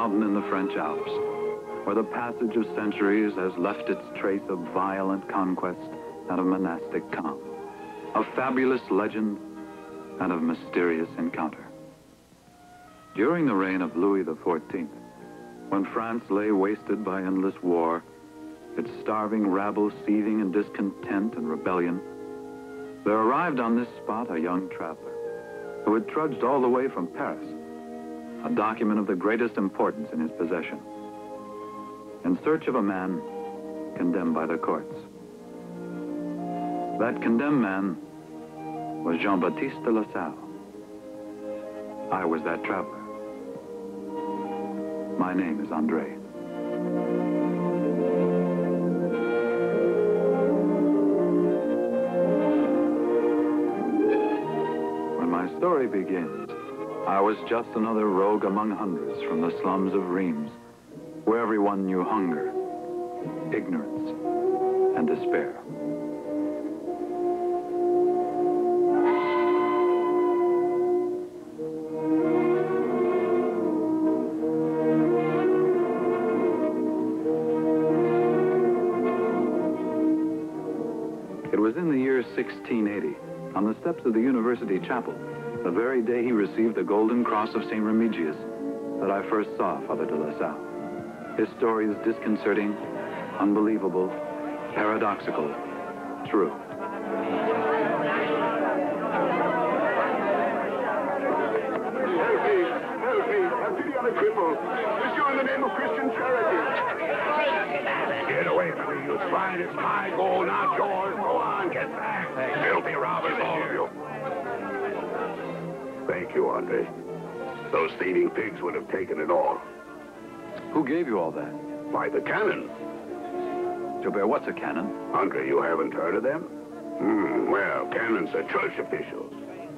mountain in the French Alps, where the passage of centuries has left its trace of violent conquest and of monastic calm, of fabulous legend and of mysterious encounter. During the reign of Louis XIV, when France lay wasted by endless war, its starving rabble seething in discontent and rebellion, there arrived on this spot a young traveler who had trudged all the way from Paris, a document of the greatest importance in his possession, in search of a man condemned by the courts. That condemned man was Jean-Baptiste de La Salle. I was that traveler. My name is Andre. When my story begins, I was just another rogue among hundreds from the slums of Reims, where everyone knew hunger, ignorance, and despair. It was in the year 1680, on the steps of the University Chapel, the very day he received the Golden Cross of St. Remigius, that I first saw Father de la Salle. His story is disconcerting, unbelievable, paradoxical, true. Help me! Help me! Have pity on a cripple. Monsieur, in the name of Christian charity. Get away from me, you swine. It's my gold, not yours. Go on, get back. Filthy robbers, all of you. Thank you, Andre. Those thieving pigs would have taken it all. Who gave you all that? By the canon. Joubert, what's a canon? Andre, you haven't heard of them? Hmm, well, canons are church officials.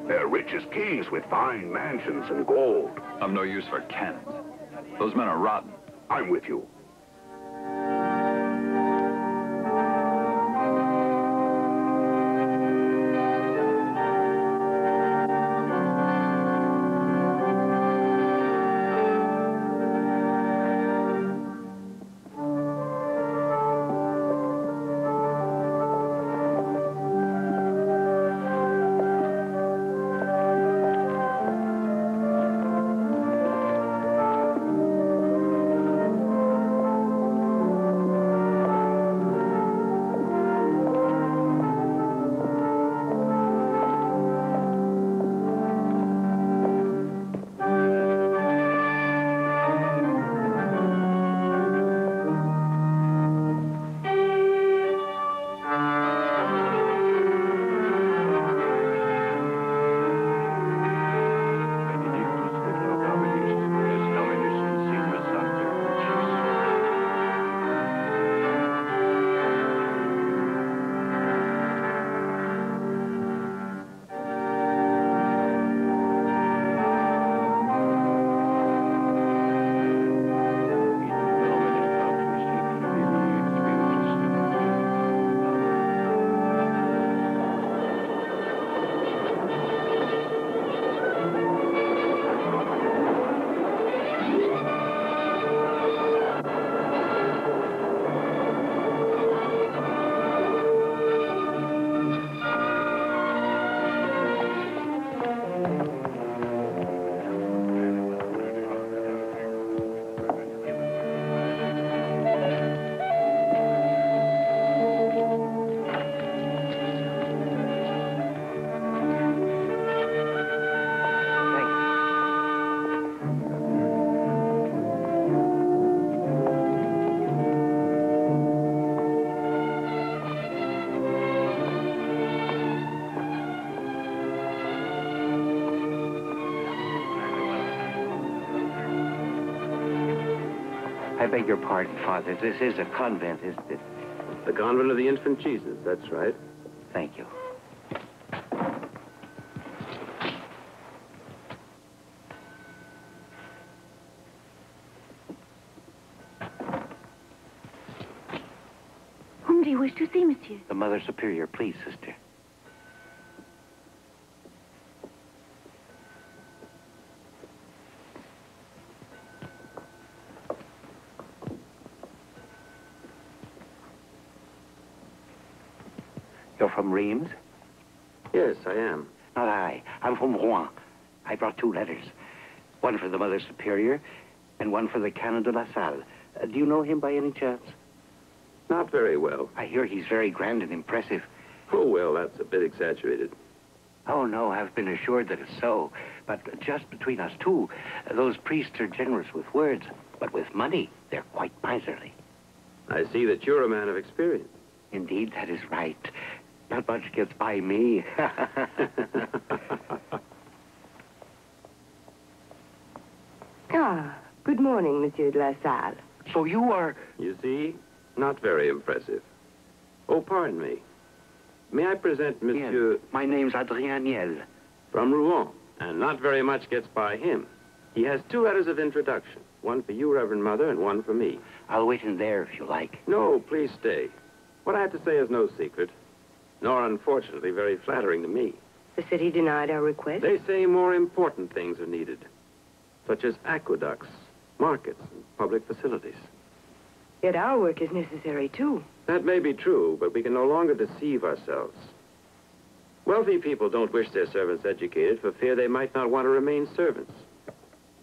They're rich as kings with fine mansions and gold. I'm no use for canons. Those men are rotten. I'm with you. I beg your pardon, Father. This is a convent, isn't it? The convent of the infant Jesus, that's right. Thank you. Whom do you wish to see, monsieur? The Mother Superior, please, sister. From Reims? Yes, I am. Not I. I'm from Rouen. I brought two letters. One for the Mother Superior and one for the Canon de la Salle. Uh, do you know him by any chance? Not very well. I hear he's very grand and impressive. Oh, well, that's a bit exaggerated. Oh, no, I've been assured that it's so. But just between us two, those priests are generous with words, but with money, they're quite miserly. I see that you're a man of experience. Indeed, that is right. Not much gets by me. Ah, good morning, Monsieur de la Salle. so you are... You see, not very impressive. Oh, pardon me. May I present Monsieur Yes, my name's Adrien Niel. from Rouen? And not very much gets by him. He has two letters of introduction. One for you, Reverend Mother, and one for me. I'll wait in there if you like. No, please stay. What I have to say is no secret, nor unfortunately very flattering to me. The city denied our request. They say more important things are needed, such as aqueducts, markets, and public facilities. Yet our work is necessary, too. That may be true, but we can no longer deceive ourselves. Wealthy people don't wish their servants educated for fear they might not want to remain servants.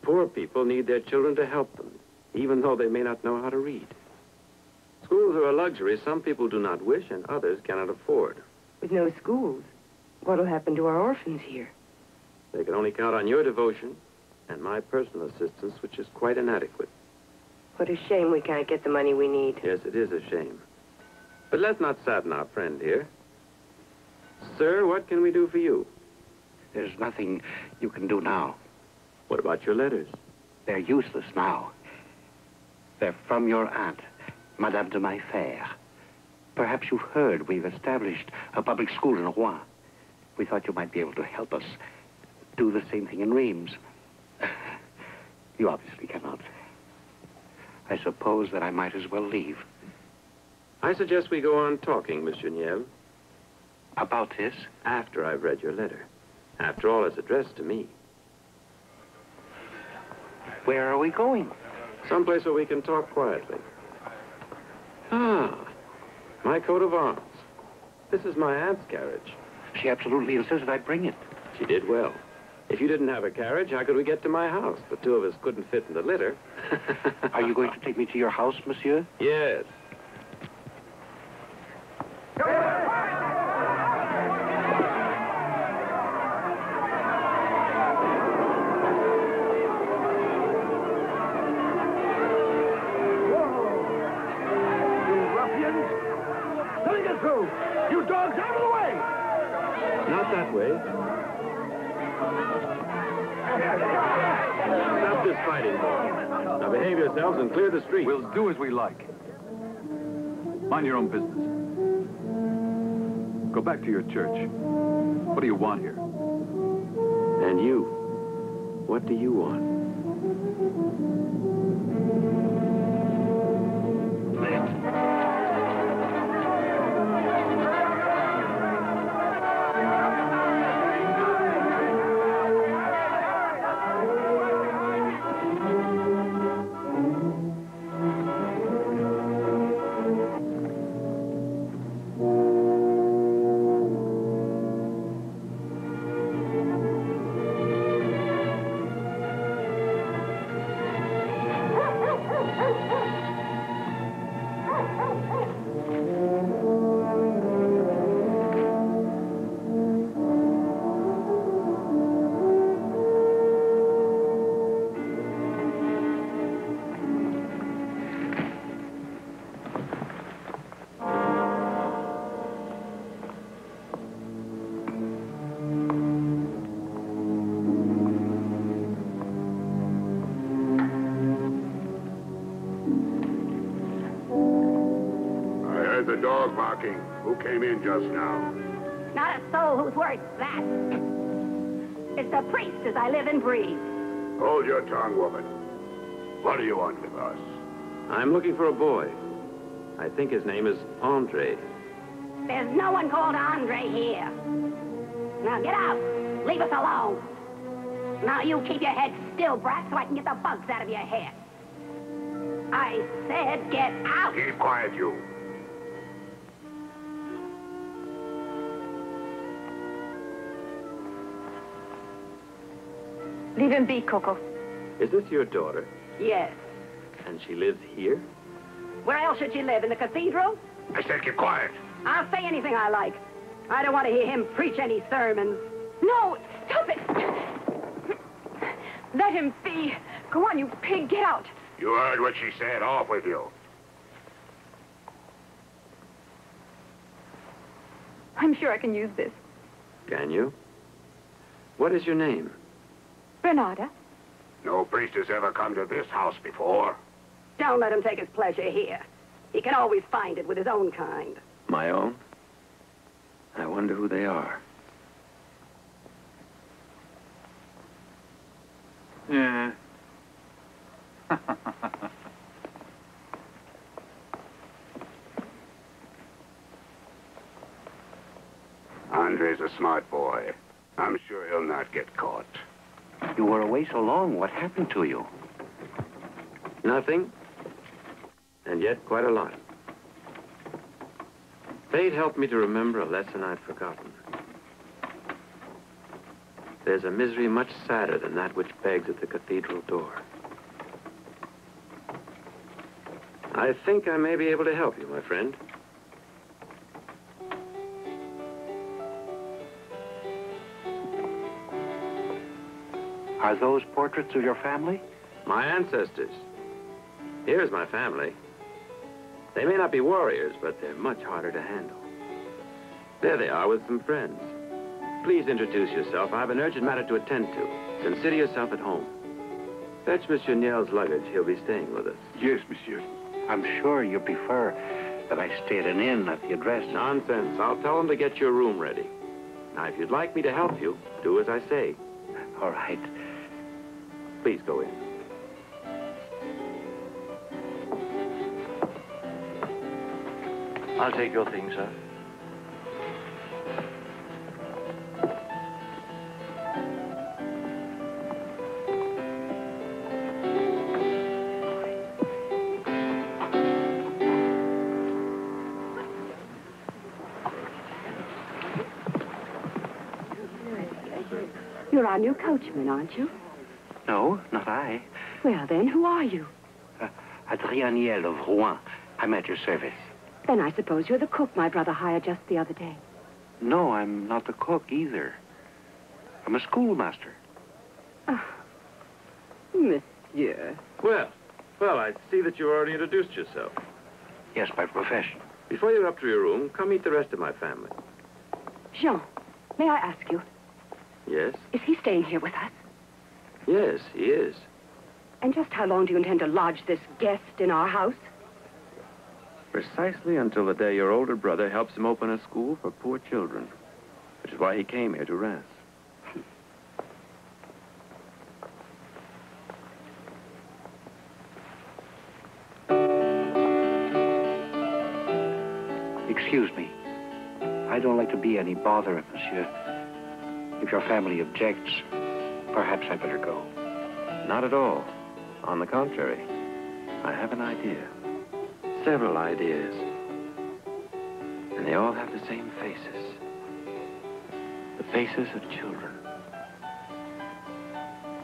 Poor people need their children to help them, even though they may not know how to read. Schools are a luxury some people do not wish and others cannot afford. With no schools, what'll happen to our orphans here? They can only count on your devotion and my personal assistance, which is quite inadequate. What a shame we can't get the money we need. Yes, it is a shame. But let's not sadden our friend here. Sir, what can we do for you? There's nothing you can do now. What about your letters? They're useless now. They're from your aunt, Madame de Maillefer. Perhaps you've heard we've established a public school in Rouen. We thought you might be able to help us do the same thing in Reims. You obviously cannot. I suppose that I might as well leave. I suggest we go on talking, Monsieur Niel, About this? after I've read your letter. After all, it's addressed to me. Where are we going? Someplace where we can talk quietly. Ah, my coat of arms. This is my aunt's carriage. She absolutely insisted I bring it. She did well. If you didn't have a carriage, how could we get to my house? The two of us couldn't fit in the litter. Are you going to take me to your house, monsieur? Yes. Like. Mind your own business. Go back to your church. What do you want here? And you, what do you want? Just now? Not a soul who's worth that. It's the priest as I live and breathe. Hold your tongue, woman. What do you want with us? I'm looking for a boy. I think his name is Andre. There's no one called Andre here. Now get out. Leave us alone. Now you keep your head still, brat, so I can get the bugs out of your hair. I said get out. Keep quiet, you. Leave him be, Coco. Is this your daughter? Yes. And she lives here? Where else should she live? In the cathedral? I said keep quiet. I'll say anything I like. I don't want to hear him preach any sermons. No, stop it. Let him be. Go on, you pig, get out. You heard what she said. Off with you. I'm sure I can use this. Can you? What is your name? Renata? No priest has ever come to this house before. Don't let him take his pleasure here. He can always find it with his own kind. My own? I wonder who they are. Yeah. Andre's a smart boy. I'm sure he'll not get caught. You were away so long. What happened to you? Nothing. And yet quite a lot. Fate helped me to remember a lesson I'd forgotten. There's a misery much sadder than that which begs at the cathedral door. I think I may be able to help you, my friend. Are those portraits of your family? My ancestors. Here's my family. They may not be warriors, but they're much harder to handle. There they are with some friends. Please introduce yourself. I have an urgent matter to attend to. Consider yourself at home. Fetch Monsieur Niel's luggage. He'll be staying with us. Yes, monsieur. I'm sure you prefer that I stay at an inn at the address. Nonsense. I'll tell them to get your room ready. Now, if you'd like me to help you, do as I say. All right. Please go in. I'll take your things, sir. You're our new coachman, aren't you? No, not I. Well, then, who are you? Uh, Adrien Niel of Rouen. I'm at your service. Then I suppose you're the cook my brother hired just the other day. No, I'm not the cook either. I'm a schoolmaster. Monsieur. Well, well, I see that you already introduced yourself. Yes, by profession. Before you go up to your room, come meet the rest of my family. Jean, may I ask you, Yes? is he staying here with us? Yes, he is. And just how long do you intend to lodge this guest in our house? Precisely until the day your older brother helps him open a school for poor children. Which is why he came here to rest. Excuse me. I don't like to be any bother, monsieur. If your family objects, perhaps I better go. Not at all. On the contrary, I have an idea. Several ideas. And they all have the same faces. The faces of children.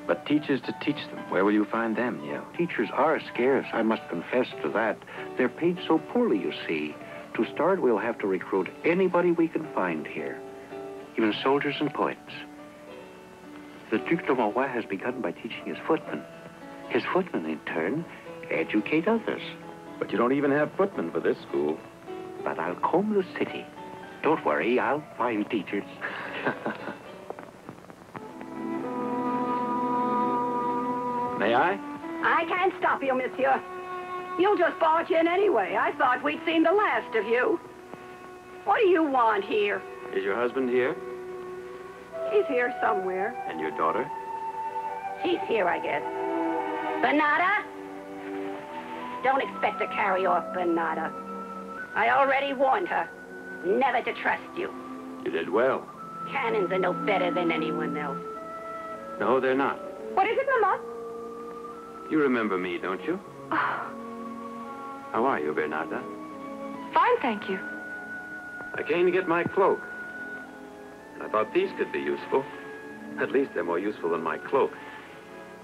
But teachers to teach them, where will you find them, Neil? Teachers are scarce, I must confess to that. They're paid so poorly, you see. To start, we'll have to recruit anybody we can find here, even soldiers and poets. The Duc de Monroy has begun by teaching his footmen. His footmen, in turn, educate others. But you don't even have footmen for this school. But I'll comb the city. Don't worry, I'll find teachers. May I? I can't stop you, monsieur. You'll just barge in anyway. I thought we'd seen the last of you. What do you want here? Is your husband here? He's here somewhere. And your daughter? She's here, I guess. Bernada? Don't expect to carry off Bernada. I already warned her never to trust you. You did well. Canons are no better than anyone else. No, they're not. What is it, Mama? You remember me, don't you? Oh. How are you, Bernarda? Fine, thank you. I came to get my cloak. I thought these could be useful. At least they're more useful than my cloak.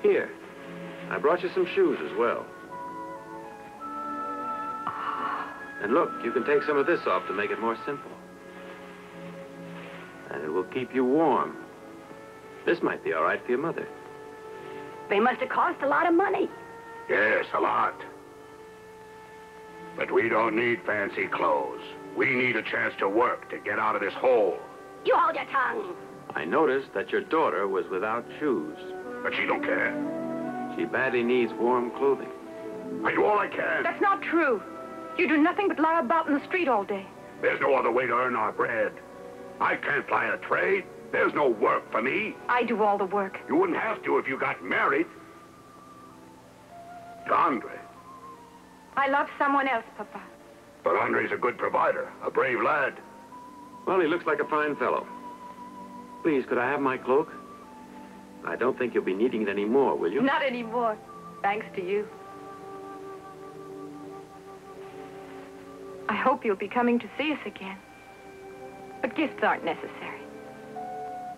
Here, I brought you some shoes as well. And look, you can take some of this off to make it more simple. And it will keep you warm. This might be all right for your mother. They must have cost a lot of money. Yes, a lot. But we don't need fancy clothes. We need a chance to work to get out of this hole. You hold your tongue. I noticed that your daughter was without shoes. But she don't care. She badly needs warm clothing. I do all I can. That's not true. You do nothing but lie about in the street all day. There's no other way to earn our bread. I can't ply a trade. There's no work for me. I do all the work. You wouldn't have to if you got married. To Andre. I love someone else, Papa. But Andre's a good provider, a brave lad. Well, he looks like a fine fellow. Please, could I have my cloak? I don't think you'll be needing it anymore, will you? Not anymore, thanks to you. I hope you'll be coming to see us again. But gifts aren't necessary.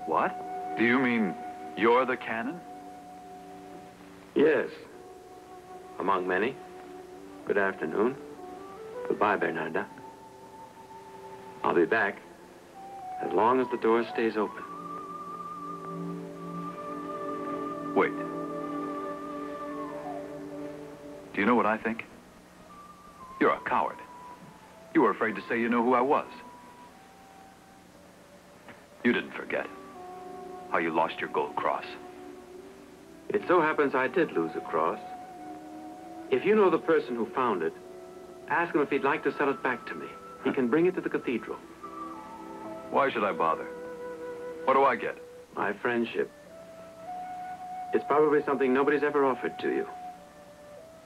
What? Do you mean you're the canon? Yes. Among many. Good afternoon. Goodbye, Bernarda. I'll be back as long as the door stays open. Wait. Do you know what I think? You're a coward. You were afraid to say you know who I was. You didn't forget how you lost your gold cross. It so happens I did lose a cross. If you know the person who found it, ask him if he'd like to sell it back to me. He can bring it to the cathedral. Why should I bother? What do I get? My friendship. It's probably something nobody's ever offered to you.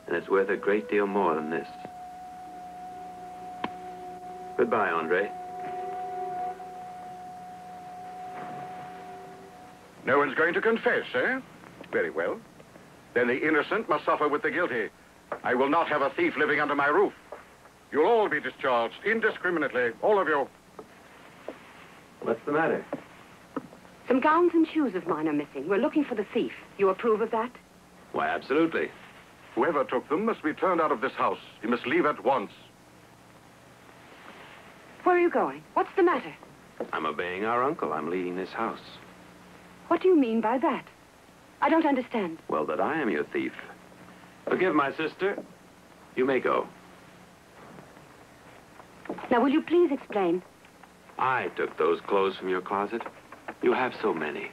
And it's worth a great deal more than this. Goodbye, Andre. No one's going to confess, eh? Very well. Then the innocent must suffer with the guilty. I will not have a thief living under my roof. You'll all be discharged indiscriminately, all of you. What's the matter? Some gowns and shoes of mine are missing. We're looking for the thief. You approve of that? Why, absolutely. Whoever took them must be turned out of this house. He must leave at once. Where are you going? What's the matter? I'm obeying our uncle. I'm leaving this house. What do you mean by that? I don't understand. Well, that I am your thief. Forgive my sister. You may go. Now, will you please explain? I took those clothes from your closet. You have so many.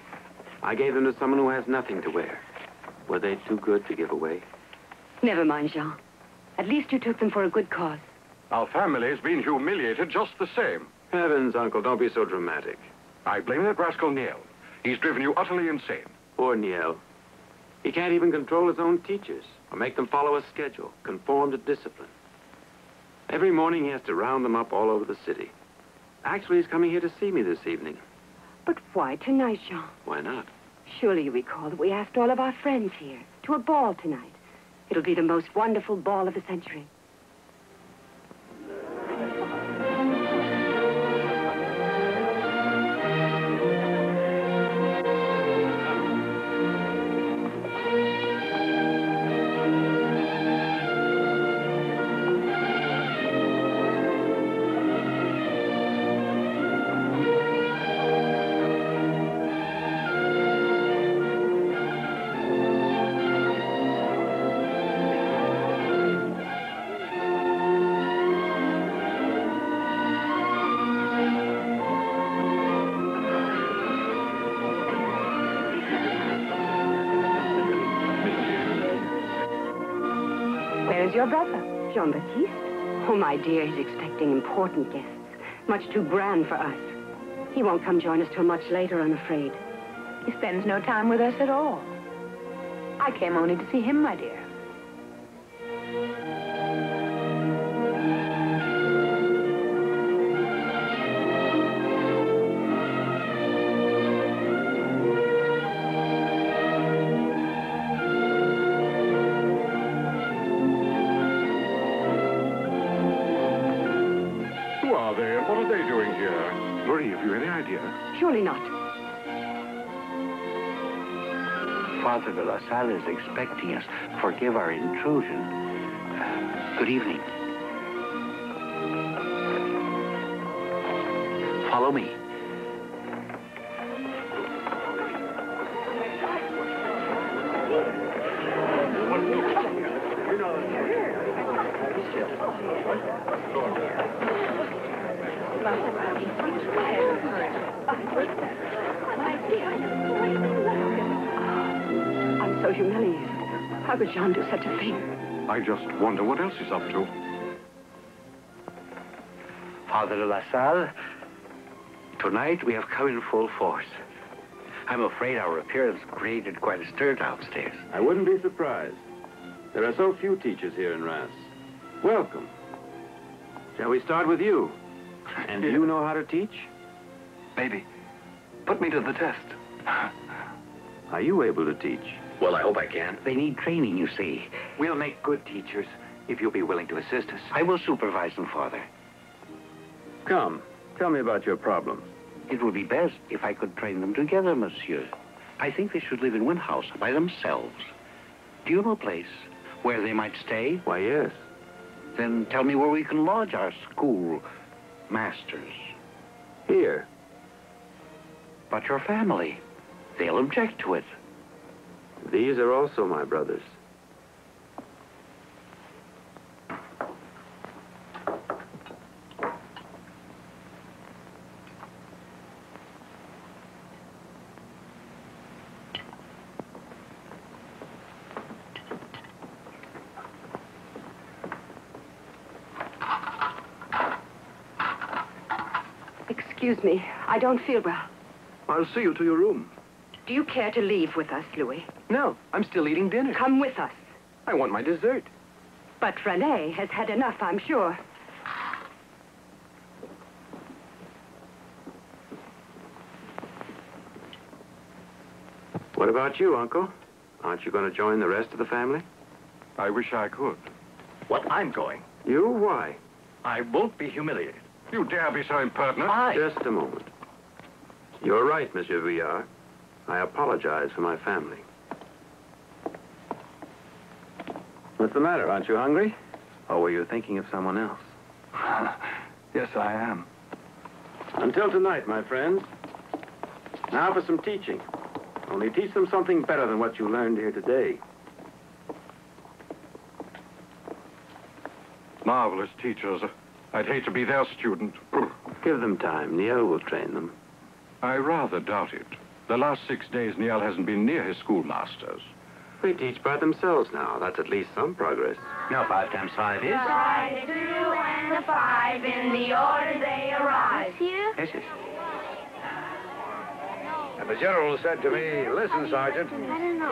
I gave them to someone who has nothing to wear. Were they too good to give away? Never mind, Jean. At least you took them for a good cause. Our family's been humiliated just the same. Heavens, Uncle, don't be so dramatic. I blame that rascal Niel. He's driven you utterly insane. Poor Niel. He can't even control his own teachers or make them follow a schedule, conform to discipline. Every morning he has to round them up all over the city. Actually, he's coming here to see me this evening. But why tonight, Jean? Why not? Surely you recall that we asked all of our friends here to a ball tonight. It'll be the most wonderful ball of the century. Dear, he's expecting important guests. Much too grand for us. He won't come join us till much later, I'm afraid. He spends no time with us at all. I came only to see him, my dear. Salle is expecting us. Forgive our intrusion. Uh, good evening. Follow me. Humiliated. How could Jean do such a thing? I just wonder what else he's up to. Father de La Salle, tonight we have come in full force. I'm afraid our appearance created quite a stir downstairs. I wouldn't be surprised. There are so few teachers here in Reims. Welcome. Shall we start with you? And do you know how to teach? Maybe. Put me to the test. Are you able to teach? Well, I hope I can. They need training, you see. We'll make good teachers if you'll be willing to assist us. I will supervise them, Father. Come, tell me about your problem. It would be best if I could train them together, monsieur. I think they should live in one house by themselves. Do you know a place where they might stay? Why, yes. Then tell me where we can lodge our school masters. Here. But your family, they'll object to it. These are also my brothers. Excuse me. I don't feel well. I'll see you to your room. Do you care to leave with us, Louis? No, I'm still eating dinner. Come with us. I want my dessert. But Rene has had enough, I'm sure. What about you, Uncle? Aren't you going to join the rest of the family? I wish I could. What I'm going. You? Why? I won't be humiliated. You dare be so impertinent? I. Just a moment. You're right, Monsieur Vuillard. I apologize for my family. What's the matter? Aren't you hungry? Or were you thinking of someone else? yes, I am. Until tonight, my friends. Now for some teaching. Only teach them something better than what you learned here today. Marvelous teachers. I'd hate to be their student. Give them time. Niel will train them. I rather doubt it. The last six days, Niel hasn't been near his schoolmasters. They teach by themselves now. That's at least some progress. Now, five times five is? Five, the two, and the five in the order they arrive. Monsieur? Yes, yes. And the general said to me, listen, Sergeant,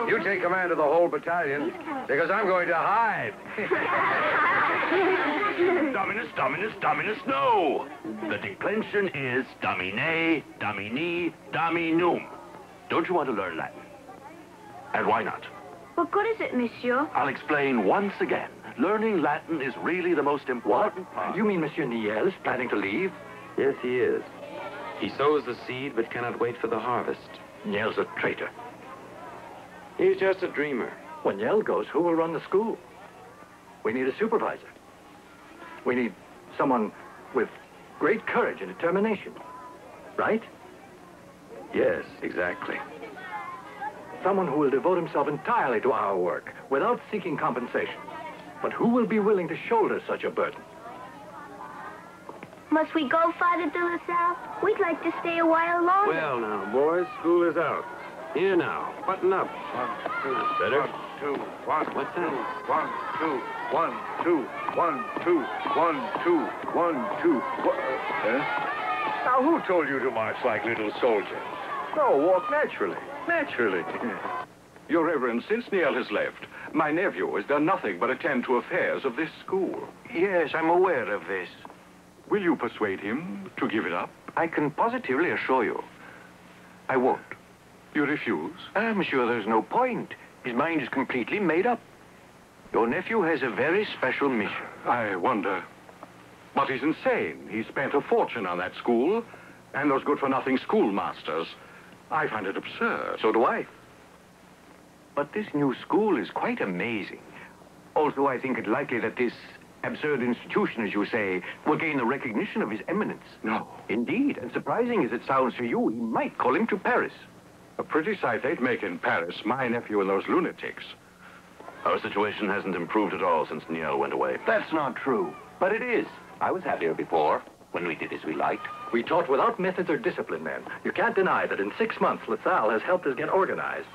you take command of the whole battalion because I'm going to hide. Dominus, Dominus, Dominus, no. The declension is Domine, Domini, Dominum. Don't you want to learn Latin? And why not? What good is it, monsieur? I'll explain once again. Learning Latin is really the most important part. You mean Monsieur Niel is planning to leave? Yes, he is. He sows the seed but cannot wait for the harvest. Niel's a traitor. He's just a dreamer. When Niel goes, who will run the school? We need a supervisor. We need someone with great courage and determination. Right? Yes, exactly. Someone who will devote himself entirely to our work without seeking compensation. But who will be willing to shoulder such a burden? Must we go, Father de La Salle? We'd like to stay a while longer. Well, now, boys, school is out. Here now, button up. One, two. Better? One, two, one, What's two, that? one, two, one, two, one, two, one, two, one, two. Wha- Huh? Now, who told you to march like little soldiers? No, walk naturally. Naturally. Your Reverence, since Niel has left, my nephew has done nothing but attend to affairs of this school. Yes, I'm aware of this. Will you persuade him to give it up? I can positively assure you, I won't. You refuse? I'm sure there's no point. His mind is completely made up. Your nephew has a very special mission. I wonder. But he's insane. He spent a fortune on that school, and those good-for-nothing schoolmasters. I find it absurd. So do I. But this new school is quite amazing. Also, I think it likely that this absurd institution, as you say, will gain the recognition of his eminence. No. Indeed, and surprising as it sounds to you, he might call him to Paris. A pretty sight they'd make in Paris, my nephew and those lunatics. Our situation hasn't improved at all since Niel went away. That's not true. But it is. I was happier before, when we did as we liked. We taught without methods or discipline, men. You can't deny that in six months, LaSalle has helped us get organized.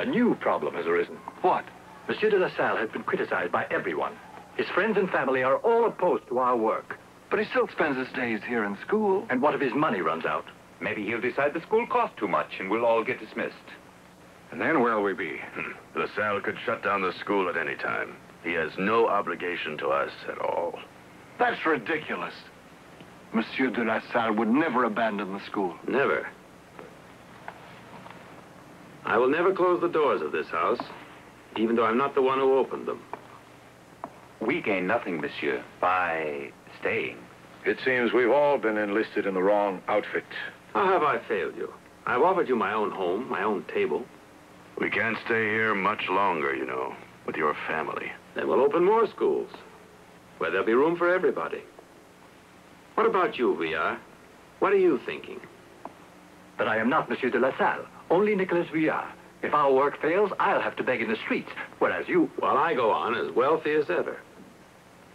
A new problem has arisen. What? Monsieur de La Salle has been criticized by everyone. His friends and family are all opposed to our work. But he still spends his days here in school. And what if his money runs out? Maybe he'll decide the school costs too much and we'll all get dismissed. And then where'll we be? Hmm. LaSalle could shut down the school at any time. He has no obligation to us at all. That's ridiculous. Monsieur de La Salle would never abandon the school. Never. I will never close the doors of this house, even though I'm not the one who opened them. We gain nothing, monsieur, by staying. It seems we've all been enlisted in the wrong outfit. How have I failed you? I've offered you my own home, my own table. We can't stay here much longer, you know, with your family. Then we'll open more schools, where there'll be room for everybody. What about you, Vuillard? What are you thinking? That I am not Monsieur de La Salle, only Nicholas Vuillard. If our work fails, I'll have to beg in the streets, whereas you... While I go on as wealthy as ever.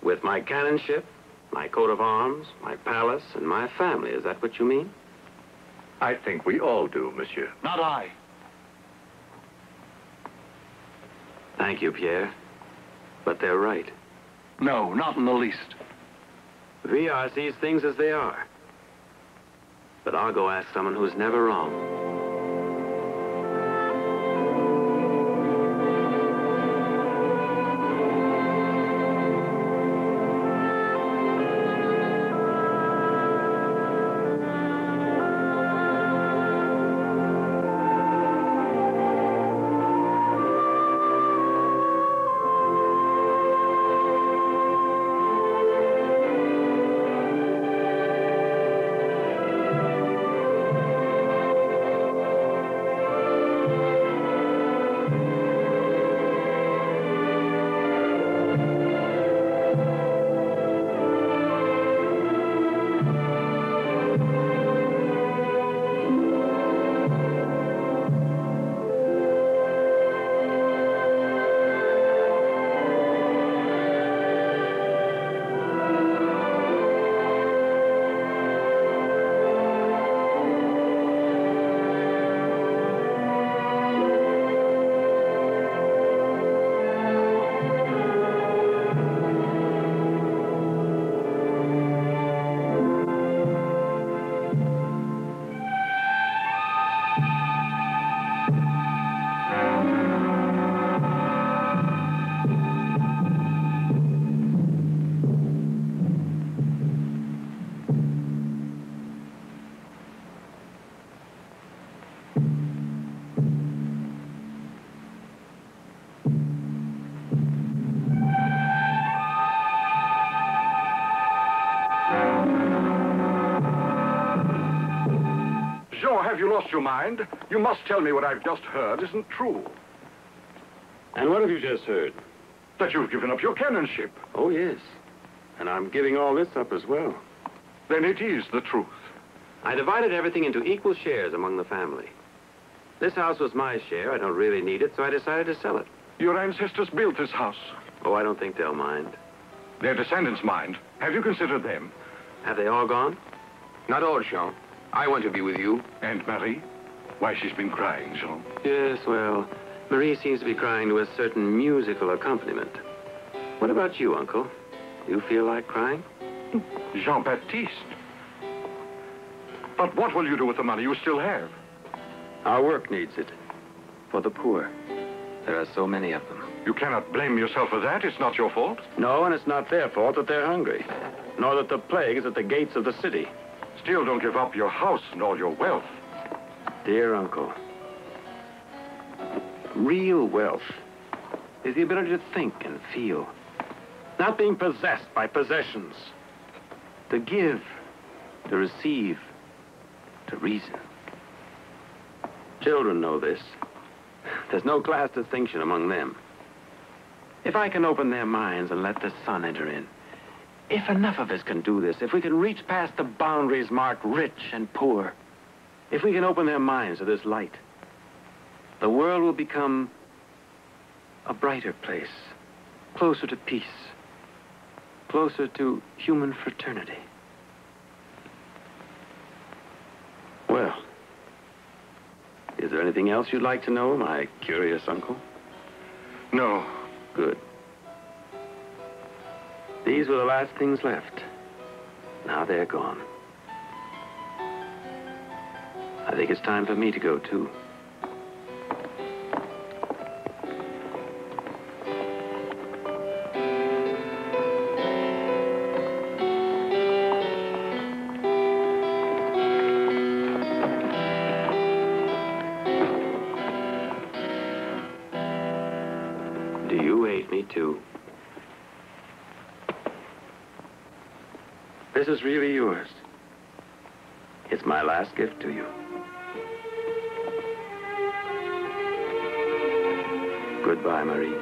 With my canonship, my coat of arms, my palace, and my family. Is that what you mean? I think we all do, monsieur. Not I. Thank you, Pierre. But they're right. No, not in the least. Vuillard sees things as they are. But I'll go ask someone who's never wrong. Mind? You must tell me what I've just heard isn't true. And what have you just heard? That you've given up your canonship. Oh, yes. And I'm giving all this up as well. Then it is the truth. I divided everything into equal shares among the family. This house was my share. I don't really need it, so I decided to sell it. Your ancestors built this house. Oh, I don't think they'll mind. Their descendants mind. Have you considered them? Have they all gone? Not all, Jean. I want to be with you. And Marie? Why, she's been crying, Jean. Yes, well, Marie seems to be crying to a certain musical accompaniment. What about you, Uncle? You feel like crying? Jean-Baptiste. But what will you do with the money you still have? Our work needs it. For the poor. There are so many of them. You cannot blame yourself for that. It's not your fault. No, and it's not their fault that they're hungry. Nor that the plague is at the gates of the city. Still, don't give up your house and all your wealth. Dear Uncle, real wealth is the ability to think and feel. Not being possessed by possessions. To give, to receive, to reason. Children know this. There's no class distinction among them. If I can open their minds and let the sun enter in, if enough of us can do this, if we can reach past the boundaries marked rich and poor, if we can open their minds to this light, the world will become a brighter place, closer to peace, closer to human fraternity. Well, is there anything else you'd like to know, my curious uncle? No. Good. These were the last things left. Now they're gone. I think it's time for me to go, too. Do you hate me, too? This is really yours. It's my last gift to you. Goodbye, Marie.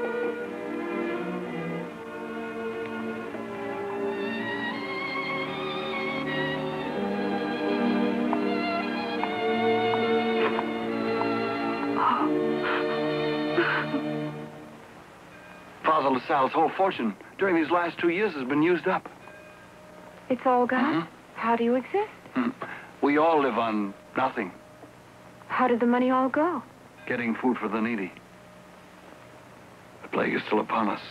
Father LaSalle's whole fortune during these last two years has been used up. It's all gone? Mhm. How do you exist? Hmm. We all live on nothing, How did the money all go? getting food for the needy. The plague is still upon us.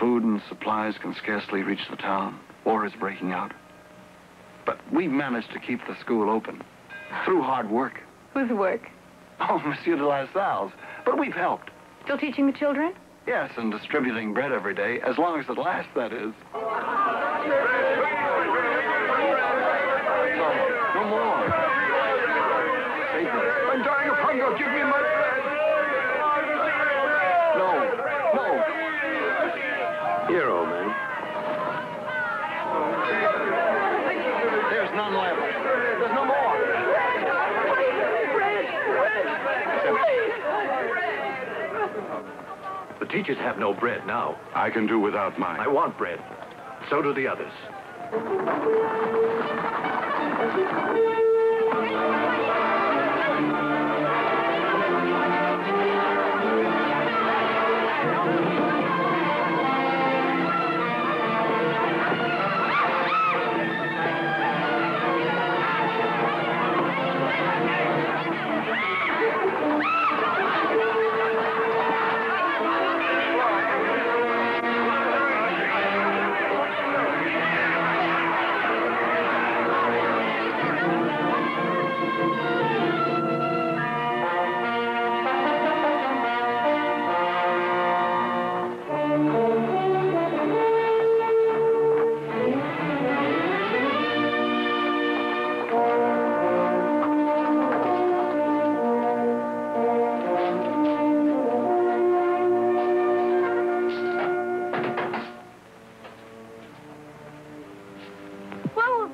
Food and supplies can scarcely reach the town. War is breaking out. But we've managed to keep the school open through hard work. Whose work? Oh, Monsieur de La Salle's. But we've helped. Still teaching the children? Yes, and distributing bread every day, as long as it lasts, that is. No, no more. Save this. I'm dying of hunger. Give me my bread. No, no. Here, old man. There's none left. There's no more. The teachers have no bread now. I can do without mine. I want bread. So do the others.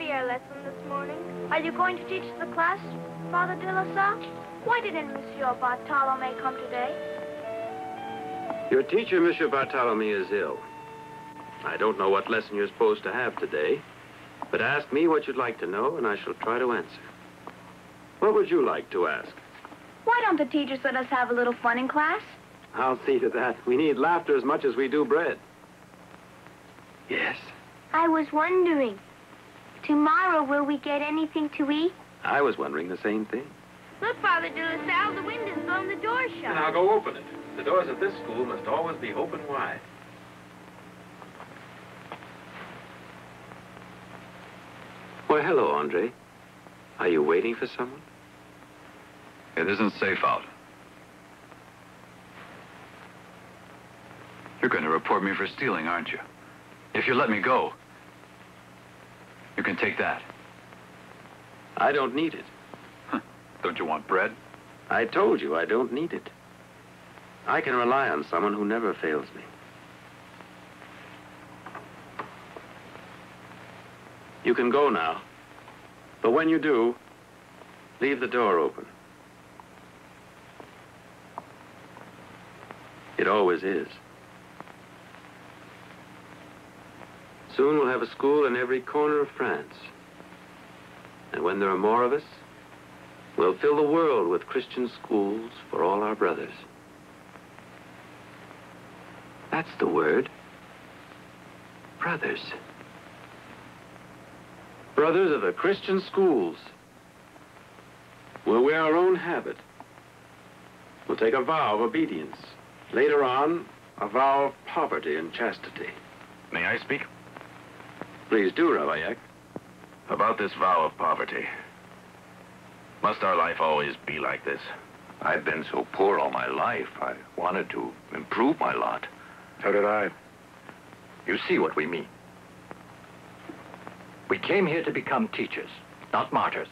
Be our lesson this morning? Are you going to teach the class, Father de la Salle? Why didn't Monsieur Bartolome come today? Your teacher, Monsieur Bartholomew, is ill. I don't know what lesson you're supposed to have today, but ask me what you'd like to know, and I shall try to answer. What would you like to ask? Why don't the teachers let us have a little fun in class? I'll see to that. We need laughter as much as we do bread. Yes, I was wondering, tomorrow will we get anything to eat? I was wondering the same thing. Look, Father de la Salle, the wind has blown the door shut. Then I'll go open it. The doors of this school must always be open wide. Well, hello, Andre. Are you waiting for someone? It isn't safe out. You're going to report me for stealing, aren't you? If you let me go, you can take that. I don't need it. Huh. Don't you want bread? I told you I don't need it. I can rely on someone who never fails me. You can go now. But when you do, leave the door open. It always is. Soon we'll have a school in every corner of France. And when there are more of us, we'll fill the world with Christian schools for all our brothers. That's the word. Brothers. Brothers of the Christian schools. We'll wear our own habit. We'll take a vow of obedience. Later on, a vow of poverty and chastity. May I speak? Please do, Ravaillac. About this vow of poverty. Must our life always be like this? I've been so poor all my life. I wanted to improve my lot. So did I. You see what we mean. We came here to become teachers, not martyrs.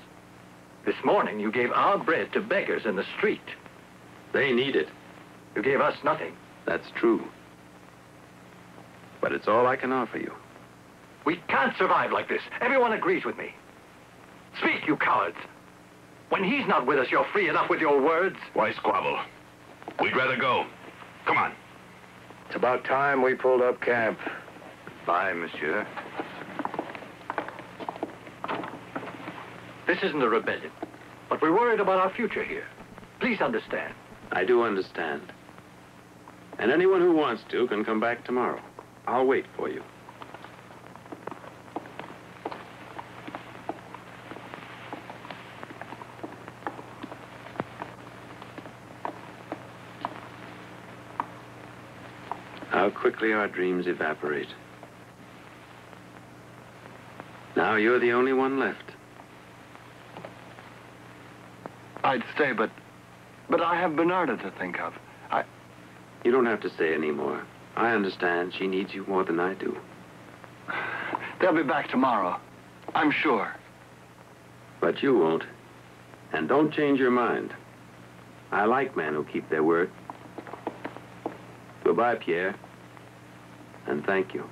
This morning, you gave our bread to beggars in the street. They need it. You gave us nothing. That's true. But it's all I can offer you. We can't survive like this. Everyone agrees with me. Speak, you cowards. When he's not with us, you're free enough with your words. Why squabble? We'd rather go. Come on. It's about time we pulled up camp. Bye, monsieur. This isn't a rebellion, but we're worried about our future here. Please understand. I do understand. And anyone who wants to can come back tomorrow. I'll wait for you. How quickly our dreams evaporate. Now you're the only one left. I'd stay, but... But I have Bernarda to think of. I... You don't have to stay anymore. I understand she needs you more than I do. They'll be back tomorrow. I'm sure. But you won't. And don't change your mind. I like men who keep their word. Goodbye, Pierre. And thank you.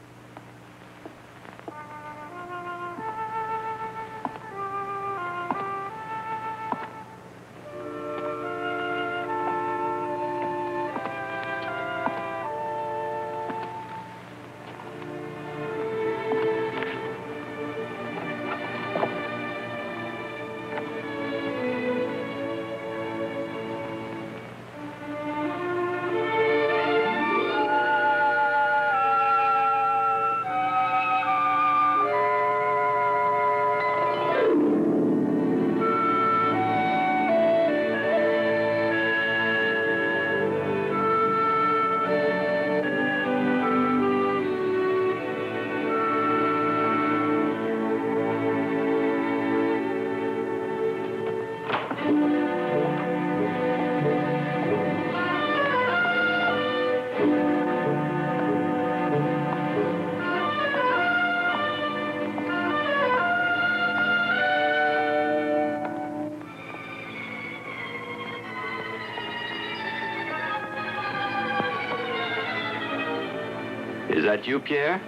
You, Pierre?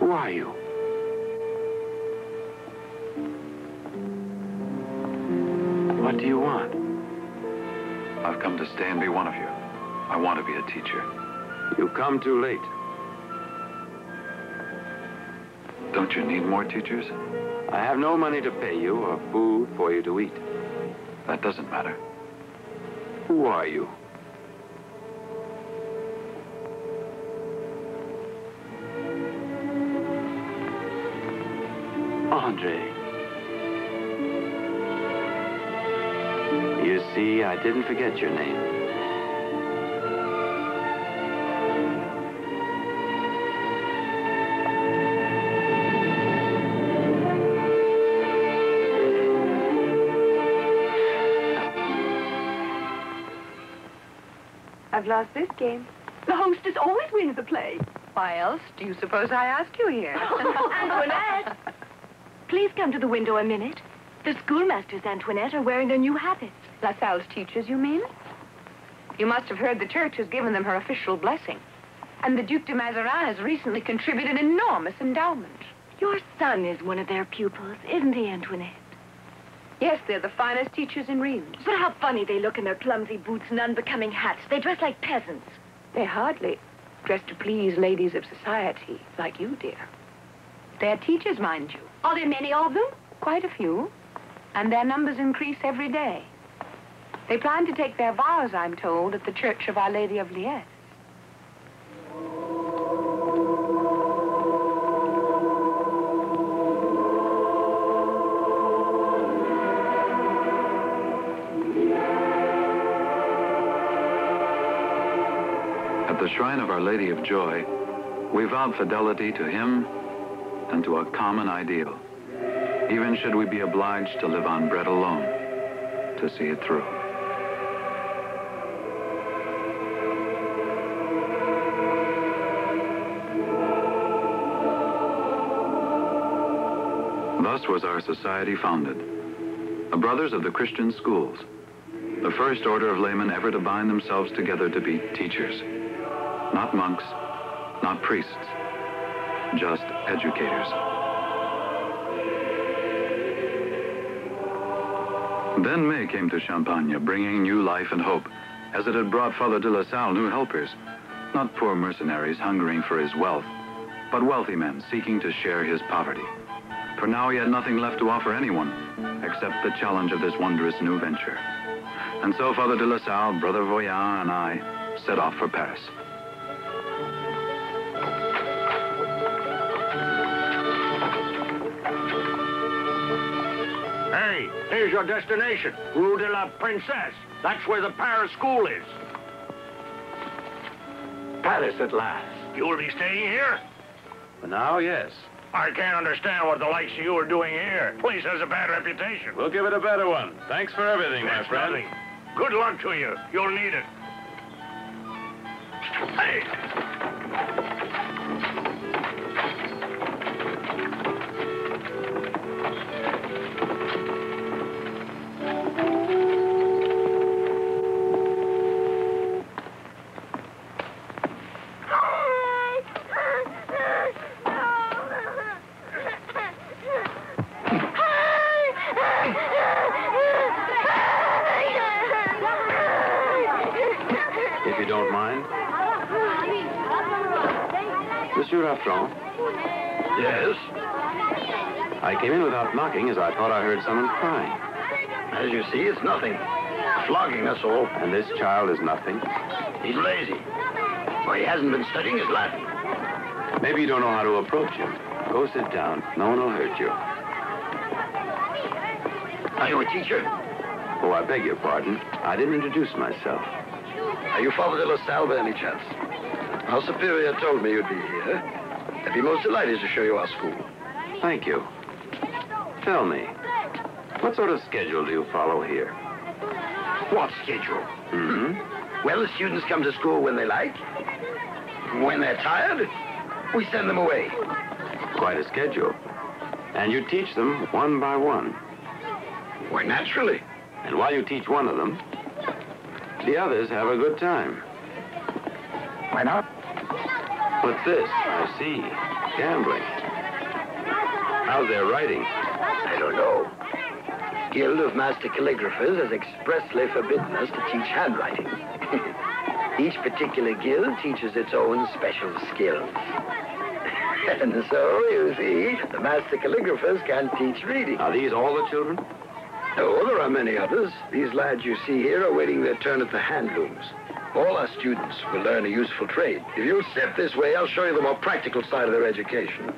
Who are you? What do you want? I've come to stay and be one of you. I want to be a teacher. You come too late. Don't you need more teachers? I have no money to pay you or food for you to eat. That doesn't matter. Who are you? Andre. You see, I didn't forget your name. I've lost this game. The hostess always wins the play. Why else do you suppose I ask you here? Antoinette! Please come to the window a minute. The schoolmasters, Antoinette, are wearing their new habits. La Salle's teachers, you mean? You must have heard the church has given them her official blessing. And the Duc de Mazarin has recently contributed an enormous endowment. Your son is one of their pupils, isn't he, Antoinette? Yes, they're the finest teachers in Rheims. But how funny they look in their clumsy boots and unbecoming hats. They dress like peasants. They hardly dress to please ladies of society, like you, dear. They're teachers, mind you. Are there many of them? Quite a few. And their numbers increase every day. They plan to take their vows, I'm told, at the Church of Our Lady of Liesse. At the shrine of Our Lady of Joy, we vowed fidelity to him and to a common ideal, even should we be obliged to live on bread alone to see it through. Thus was our society founded. The Brothers of the Christian Schools, the first order of laymen ever to bind themselves together to be teachers. Not monks, not priests, just educators. Then May came to Champagne, bringing new life and hope, as it had brought Father de la Salle new helpers. Not poor mercenaries hungering for his wealth, but wealthy men seeking to share his poverty. For now he had nothing left to offer anyone, except the challenge of this wondrous new venture. And so Father de la Salle, Brother Voyan, and I set off for Paris. Here's your destination. Rue de la Princesse. That's where the Paris school is. Paris at last. You'll be staying here? For now, yes. I can't understand what the likes of you are doing here. Place has a bad reputation. We'll give it a better one. Thanks for everything, my That's friend. nothing. Good luck to you. You'll need it. Hey, heard someone crying. As you see, it's nothing. Flogging, that's all. And this child is nothing. He's lazy. Well, he hasn't been studying his Latin. Maybe you don't know how to approach him. Go sit down. No one will hurt you. Are you a teacher? Oh, I beg your pardon. I didn't introduce myself. Are you Father de la Salle by any chance? Our superior told me you'd be here. I'd be most delighted to show you our school. Thank you. Tell me, what sort of schedule do you follow here? What schedule? Mm-hmm. Well, the students come to school when they like. When they're tired, we send them away. Quite a schedule. And you teach them one by one. Why, naturally. And while you teach one of them, the others have a good time. Why not? What's this? I see. Gambling. How's their writing? I don't know. The guild of Master Calligraphers has expressly forbidden us to teach handwriting. Each particular guild teaches its own special skills. and so, you see, the Master Calligraphers can't teach reading. Are these all the children? Oh, there are many others. These lads you see here are waiting their turn at the hand looms. All our students will learn a useful trade. If you'll step this way, I'll show you the more practical side of their education.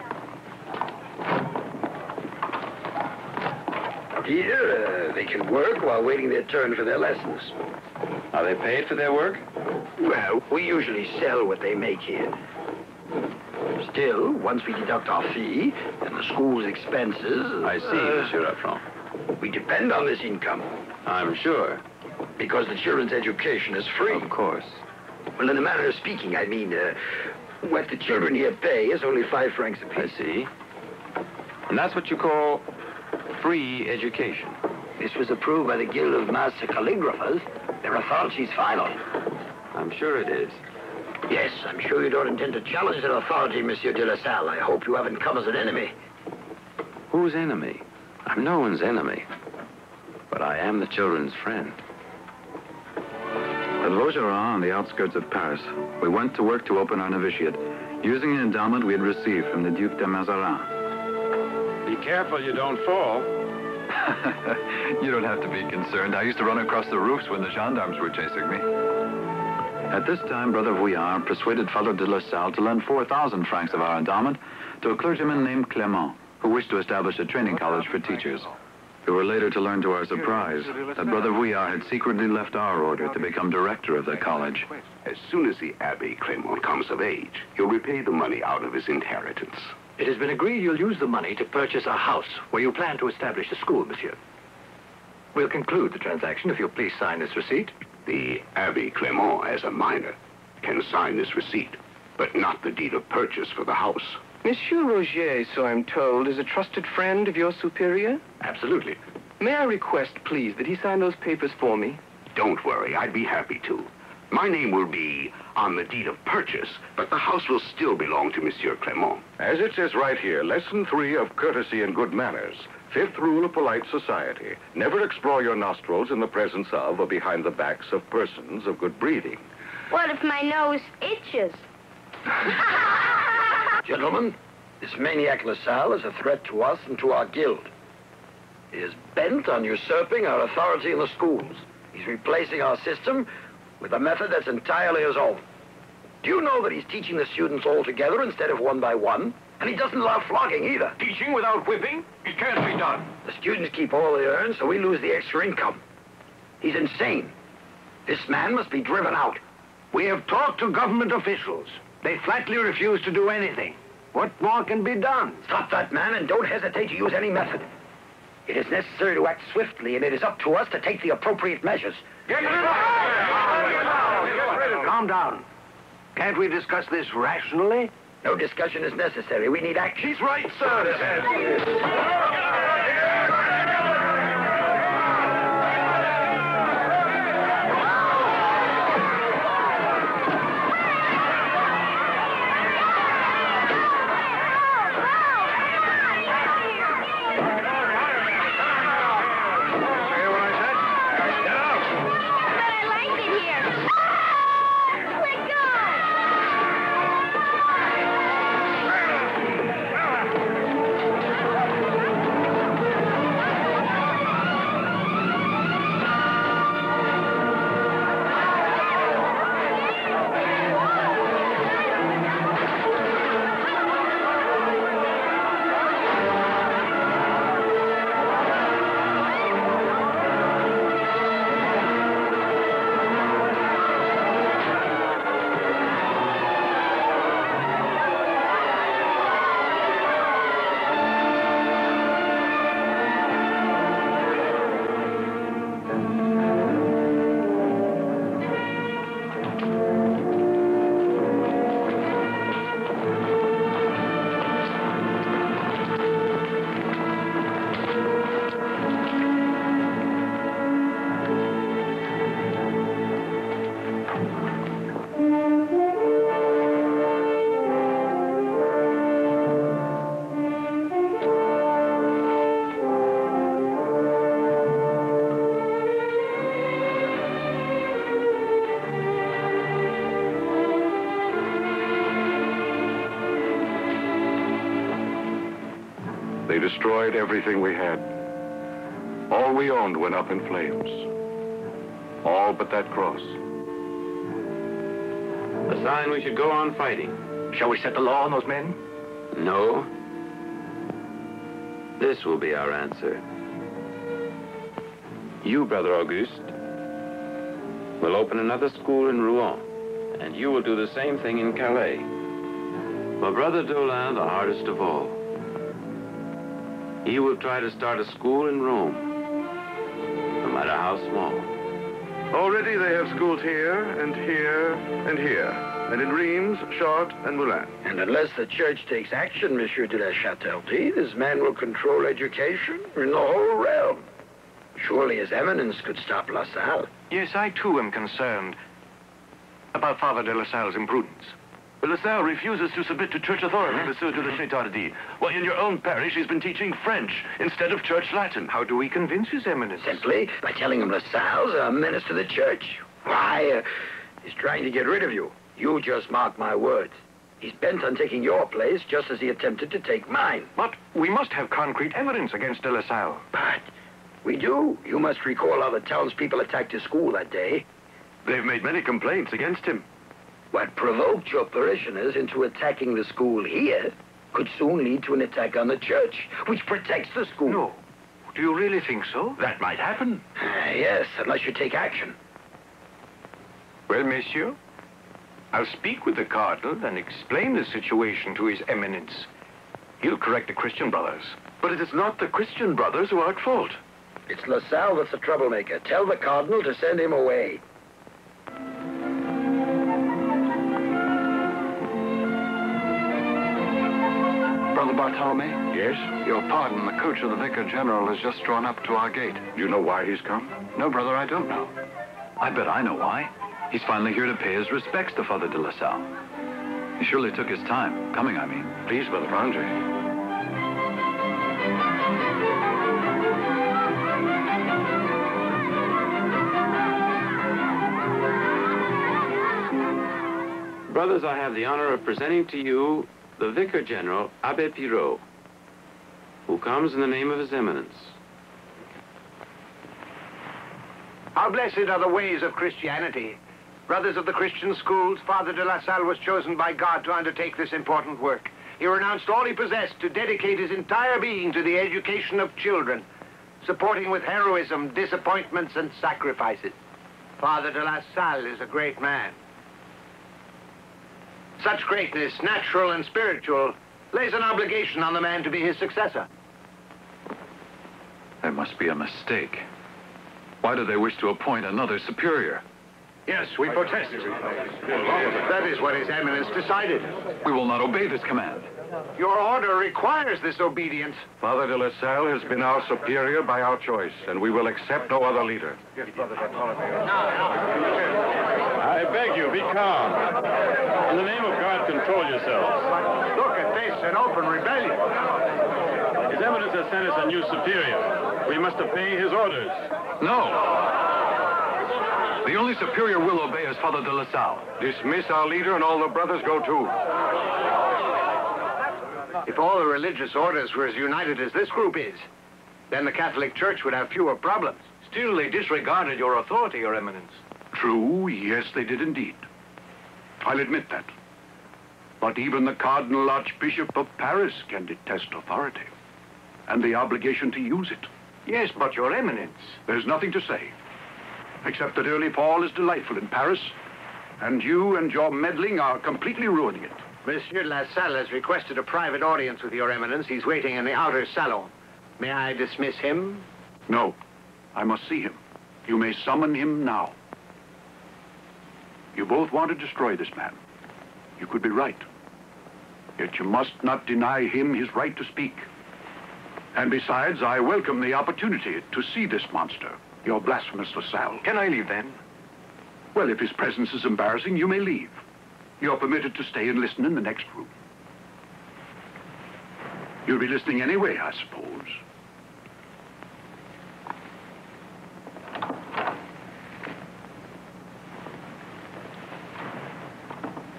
Here, uh, they can work while waiting their turn for their lessons. Are they paid for their work? Well, we usually sell what they make here. Still, once we deduct our fee and the school's expenses... I see, uh, Monsieur Raffron. We depend on this income. I'm sure. Because the children's education is free. Of course. Well, in a manner of speaking, I mean, uh, what the children here pay is only five francs I apiece. see. And that's what you call free education. This was approved by the Guild of Master Calligraphers. Their authority's final. I'm sure it is. Yes, I'm sure you don't intend to challenge their authority, Monsieur de la Salle. I hope you haven't come as an enemy. Whose enemy? I'm no one's enemy. But I am the children's friend. At Vaugirard, on the outskirts of Paris, we went to work to open our novitiate, using an endowment we had received from the Duc de Mazarin. Be careful you don't fall. you don't have to be concerned. I used to run across the roofs when the gendarmes were chasing me. At this time, Brother Vouillard persuaded Father de La Salle to lend 4,000 francs of our endowment to a clergyman named Clement, who wished to establish a training college for teachers. We were later to learn to our surprise that Brother Vouillard had secretly left our order to become director of the college. As soon as the Abbe Clement comes of age, he'll repay the money out of his inheritance. It has been agreed you'll use the money to purchase a house where you plan to establish a school, monsieur. We'll conclude the transaction if you'll please sign this receipt. The Abbe Clement, as a minor, can sign this receipt, but not the deed of purchase for the house. Monsieur Rogier, so I'm told, is a trusted friend of your superior? Absolutely. May I request, please, that he sign those papers for me? Don't worry, I'd be happy to. My name will be on the deed of purchase, but the house will still belong to Monsieur Clement. As it says right here, lesson three of courtesy and good manners. Fifth rule of polite society. Never explore your nostrils in the presence of or behind the backs of persons of good breeding. What if my nose itches? Gentlemen, this maniac LaSalle is a threat to us and to our guild. He is bent on usurping our authority in the schools. He's replacing our system with a method that's entirely his own. Do you know that he's teaching the students all together instead of one by one? And he doesn't allow flogging either. Teaching without whipping? It can't be done. The students keep all they earn, so we lose the extra income. He's insane. This man must be driven out. We have talked to government officials. They flatly refuse to do anything. What more can be done? Stop that man and don't hesitate to use any method. It is necessary to act swiftly, and it is up to us to take the appropriate measures. Get rid of Calm down. Can't we discuss this rationally? No discussion is necessary. We need action. He's right, sir. Everything we had. All we owned went up in flames. All but that cross. A sign we should go on fighting. Shall we set the law on those men? No. This will be our answer. You, Brother Auguste, will open another school in Rouen, and you will do the same thing in Calais. For Brother Drolin, the hardest of all, he will try to start a school in Rome, no matter how small. Already they have schools here and here and here, and in Reims, Chartres, and Moulins. And unless the church takes action, Monsieur de la Chétardie, this man will control education in the whole realm. Surely his eminence could stop La Salle. Yes, I too am concerned about Father de La Salle's imprudence. LaSalle refuses to submit to church authority, Monsieur de la Chétardie. Well, in your own parish, he's been teaching French instead of church Latin. How do we convince His Eminence? Simply by telling him LaSalle's a menace to the church. Why, uh, he's trying to get rid of you. You just mark my words. He's bent on taking your place just as he attempted to take mine. But we must have concrete evidence against De La Salle. But we do. You must recall how the townspeople attacked his school that day. They've made many complaints against him. What provoked your parishioners into attacking the school here could soon lead to an attack on the church, which protects the school. No. Do you really think so? That might happen. Ah, yes, unless you take action. Well, monsieur, I'll speak with the cardinal and explain the situation to his eminence. He'll correct the Christian brothers. But it is not the Christian brothers who are at fault. It's LaSalle that's the troublemaker. Tell the cardinal to send him away. Brother Bartolome? Yes? Your pardon, the coach of the Vicar General has just drawn up to our gate. Do you know why he's come? No, brother, I don't know. I bet I know why. He's finally here to pay his respects to Father de La Salle. He surely took his time. Coming, I mean. Please, Brother Andre. Brothers, I have the honor of presenting to you the Vicar General, Abbe Pirot, who comes in the name of His Eminence. How blessed are the ways of Christianity. Brothers of the Christian schools, Father de La Salle was chosen by God to undertake this important work. He renounced all he possessed to dedicate his entire being to the education of children, supporting with heroism disappointments and sacrifices. Father de La Salle is a great man. Such greatness, natural and spiritual, lays an obligation on the man to be his successor. There must be a mistake. Why do they wish to appoint another superior? Yes, we protest. That is what His Eminence decided. We will not obey this command. Your order requires this obedience. Father de La Salle has been our superior by our choice, and we will accept no other leader. No. I beg you, be calm. In the name of God, control yourselves. Look at this, an open rebellion. His Eminence has sent us a new superior. We must obey his orders. No. The only superior will obey is Father de La Salle. Dismiss our leader and all the brothers go too. If all the religious orders were as united as this group is, then the Catholic Church would have fewer problems. Still, they disregarded your authority, Your Eminence. True, yes, they did indeed. I'll admit that. But even the Cardinal Archbishop of Paris can detest authority, and the obligation to use it. Yes, but Your Eminence. There's nothing to say, except that early Paul is delightful in Paris, and you and your meddling are completely ruining it. Monsieur de La Salle has requested a private audience with Your Eminence. He's waiting in the outer salon. May I dismiss him? No, I must see him. You may summon him now. You both want to destroy this man. You could be right. Yet you must not deny him his right to speak. And besides, I welcome the opportunity to see this monster, your blasphemous LaSalle. Can I leave then? Well, if his presence is embarrassing, you may leave. You're permitted to stay and listen in the next room. You'll be listening anyway, I suppose.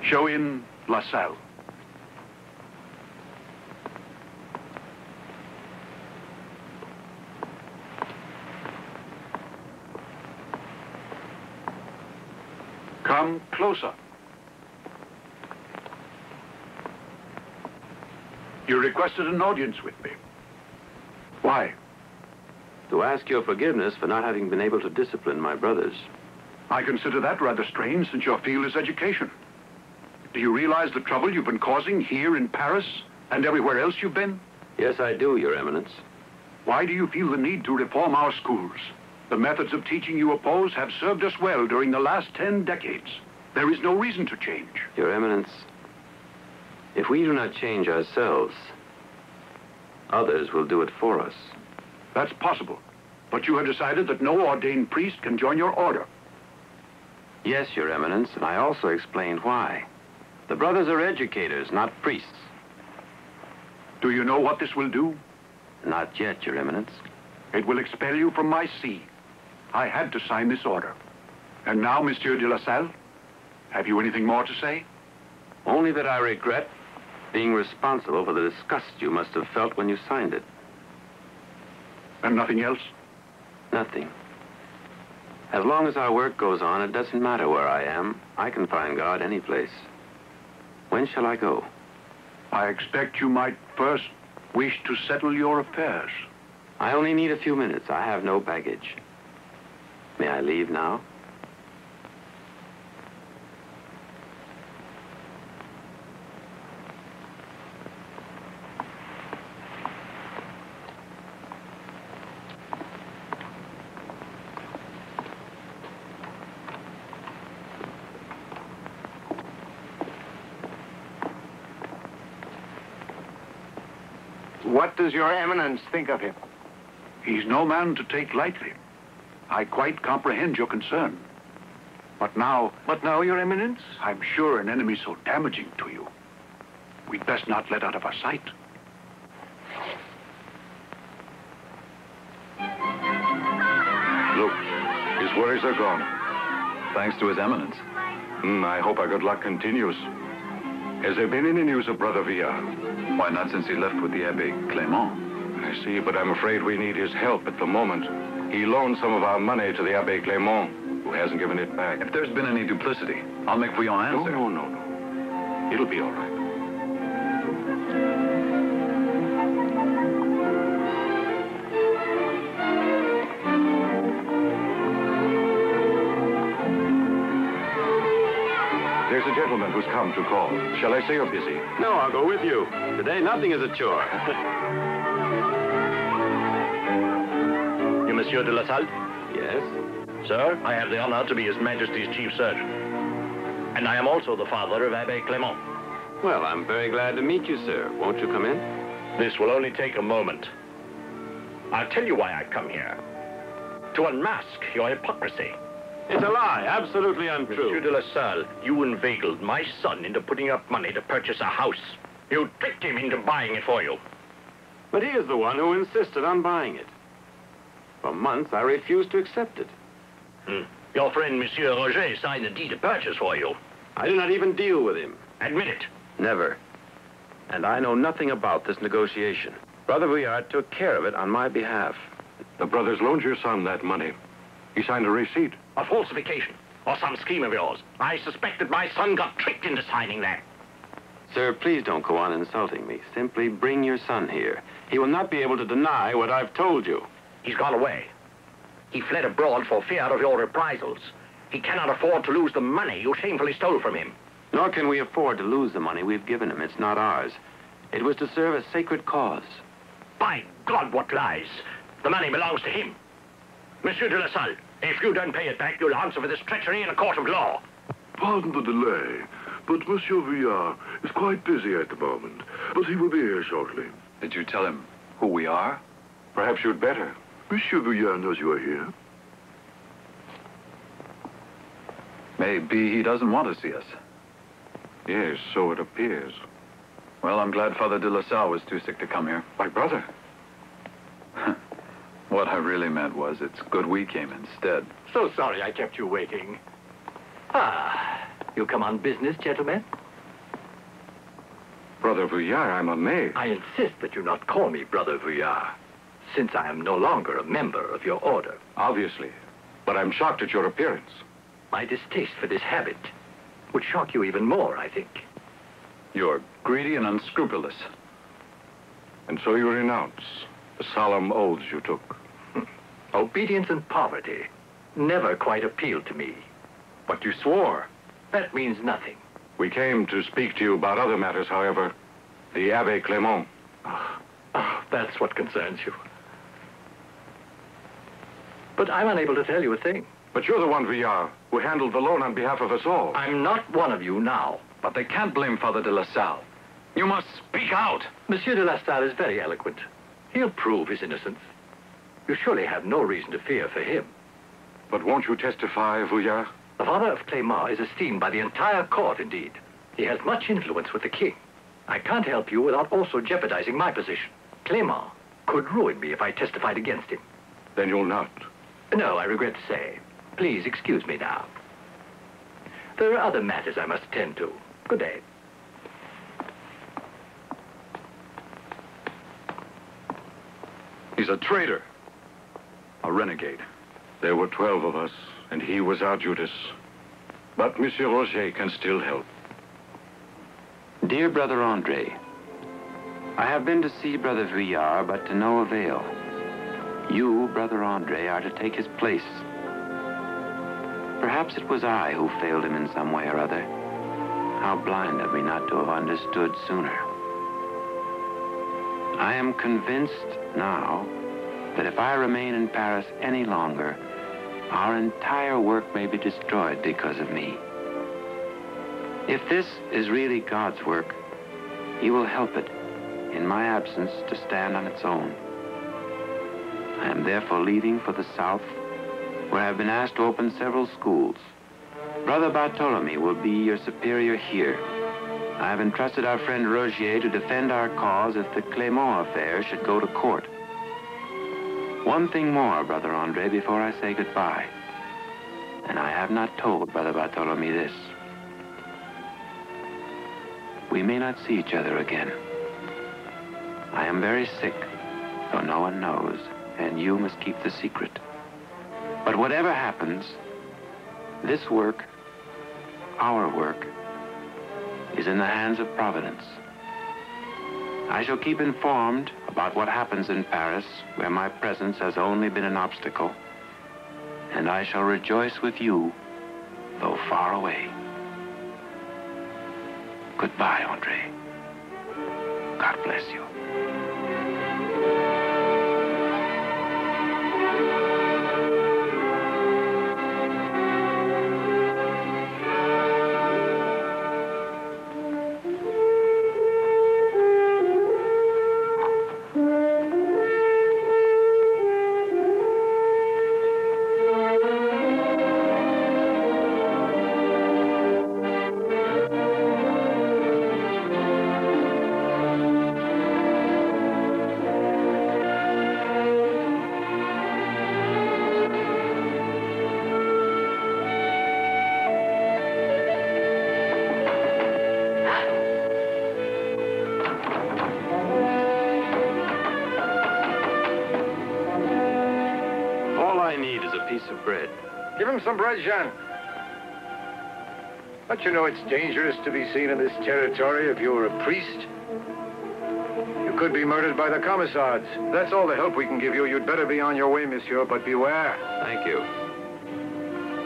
Show in LaSalle. Come closer. You requested an audience with me. Why? To ask your forgiveness for not having been able to discipline my brothers. I consider that rather strange since your field is education. Do you realize the trouble you've been causing here in Paris and everywhere else you've been? Yes, I do, Your Eminence. Why do you feel the need to reform our schools? The methods of teaching you oppose have served us well during the last ten decades. There is no reason to change. Your Eminence, if we do not change ourselves, others will do it for us. That's possible. But you have decided that no ordained priest can join your order. Yes, Your Eminence, and I also explained why. The brothers are educators, not priests. Do you know what this will do? Not yet, Your Eminence. It will expel you from my see. I had to sign this order. And now, Monsieur de la Salle, have you anything more to say? Only that I regret being responsible for the disgust you must have felt when you signed it. And nothing else? Nothing. As long as our work goes on, it doesn't matter where I am. I can find God any place. When shall I go? I expect you might first wish to settle your affairs. I only need a few minutes. I have no baggage. May I leave now? What does your eminence think of him? He's no man to take lightly. I quite comprehend your concern. But now... But now, your eminence? I'm sure an enemy so damaging to you, we'd best not let out of our sight. Look, his worries are gone. Thanks to his eminence. Hmm, I hope our good luck continues. Has there been any news of Brother Villard? Why, not since he left with the Abbe Clement. I see, but I'm afraid we need his help at the moment. He loaned some of our money to the Abbe Clement, who hasn't given it back. If there's been any duplicity, I'll make Villon answer. No, no, no, no. It'll be all right. Gentleman come to call. Shall I say you're busy? No, I'll go with you. Today, nothing is a chore. You Monsieur de la Salle? yes? Sir, I have the honor to be His Majesty's chief surgeon. And I am also the father of Abbe Clement. Well, I'm very glad to meet you, sir. Won't you come in? This will only take a moment. I'll tell you why I come here. To unmask your hypocrisy. It's a lie. Absolutely untrue. Monsieur de la Salle, you inveigled my son into putting up money to purchase a house. You tricked him into buying it for you. But he is the one who insisted on buying it. For months, I refused to accept it. Hmm. Your friend, Monsieur Roger, signed the deed of purchase for you. I do not even deal with him. Admit it. Never. And I know nothing about this negotiation. Brother Villard took care of it on my behalf. The brothers loaned your son that money. He signed a receipt. A falsification. Or some scheme of yours. I suspect that my son got tricked into signing that. Sir, please don't go on insulting me. Simply bring your son here. He will not be able to deny what I've told you. He's gone away. He fled abroad for fear of your reprisals. He cannot afford to lose the money you shamefully stole from him. Nor can we afford to lose the money we've given him. It's not ours. It was to serve a sacred cause. By God, what lies! The money belongs to him. Monsieur de la Salle, if you don't pay it back, you'll answer for this treachery in a court of law. Pardon the delay, but Monsieur Villard is quite busy at the moment. But he will be here shortly. Did you tell him who we are? Perhaps you'd better. Monsieur Villard knows you are here. Maybe he doesn't want to see us. Yes, so it appears. Well, I'm glad Father de La Salle was too sick to come here. My brother. what I really meant was it's good we came instead. So sorry I kept you waiting. Ah, you come on business, gentlemen? Brother Villard, I'm amazed. I insist that you not call me Brother Villard, since I am no longer a member of your order. Obviously. But I'm shocked at your appearance. My distaste for this habit would shock you even more, I think. You're greedy and unscrupulous. And so you renounce the solemn oaths you took. Obedience and poverty never quite appealed to me. But you swore. That means nothing. We came to speak to you about other matters, however. The Abbe Clement. Oh, ah, oh, ah, that's what concerns you. But I'm unable to tell you a thing. But you're the one, Vuillard, who handled the loan on behalf of us all. I'm not one of you now. But they can't blame Father de La Salle. You must speak out. Monsieur de La Salle is very eloquent. He'll prove his innocence. You surely have no reason to fear for him. But won't you testify, Vuillard? The father of Clément is esteemed by the entire court, indeed. He has much influence with the king. I can't help you without also jeopardizing my position. Clement could ruin me if I testified against him. Then you'll not. No, I regret to say. Please excuse me now. There are other matters I must attend to. Good day. He's a traitor. A renegade. There were 12 of us, and he was our Judas. But Monsieur Roger can still help. Dear Brother Andre, I have been to see Brother Vuillard, but to no avail. You, Brother Andre, are to take his place. Perhaps it was I who failed him in some way or other. How blind of me not to have understood sooner. I am convinced now that if I remain in Paris any longer, our entire work may be destroyed because of me. If this is really God's work, he will help it, in my absence, to stand on its own. I am therefore leaving for the South, where I have been asked to open several schools. Brother Bartholomew will be your superior here. I have entrusted our friend Rogier to defend our cause if the Clément affair should go to court. One thing more, Brother Andre, before I say goodbye. And I have not told Brother Bartholomew this. We may not see each other again. I am very sick, though no one knows, and you must keep the secret. But whatever happens, this work, our work, is in the hands of Providence. I shall keep informed about what happens in Paris, where my presence has only been an obstacle, and I shall rejoice with you, though far away. Goodbye, Andre. God bless you. Give him some bread, Jean. Don't you know it's dangerous to be seen in this territory if you were a priest? You could be murdered by the Camisards. That's all the help we can give you. You'd better be on your way, monsieur, but beware. Thank you.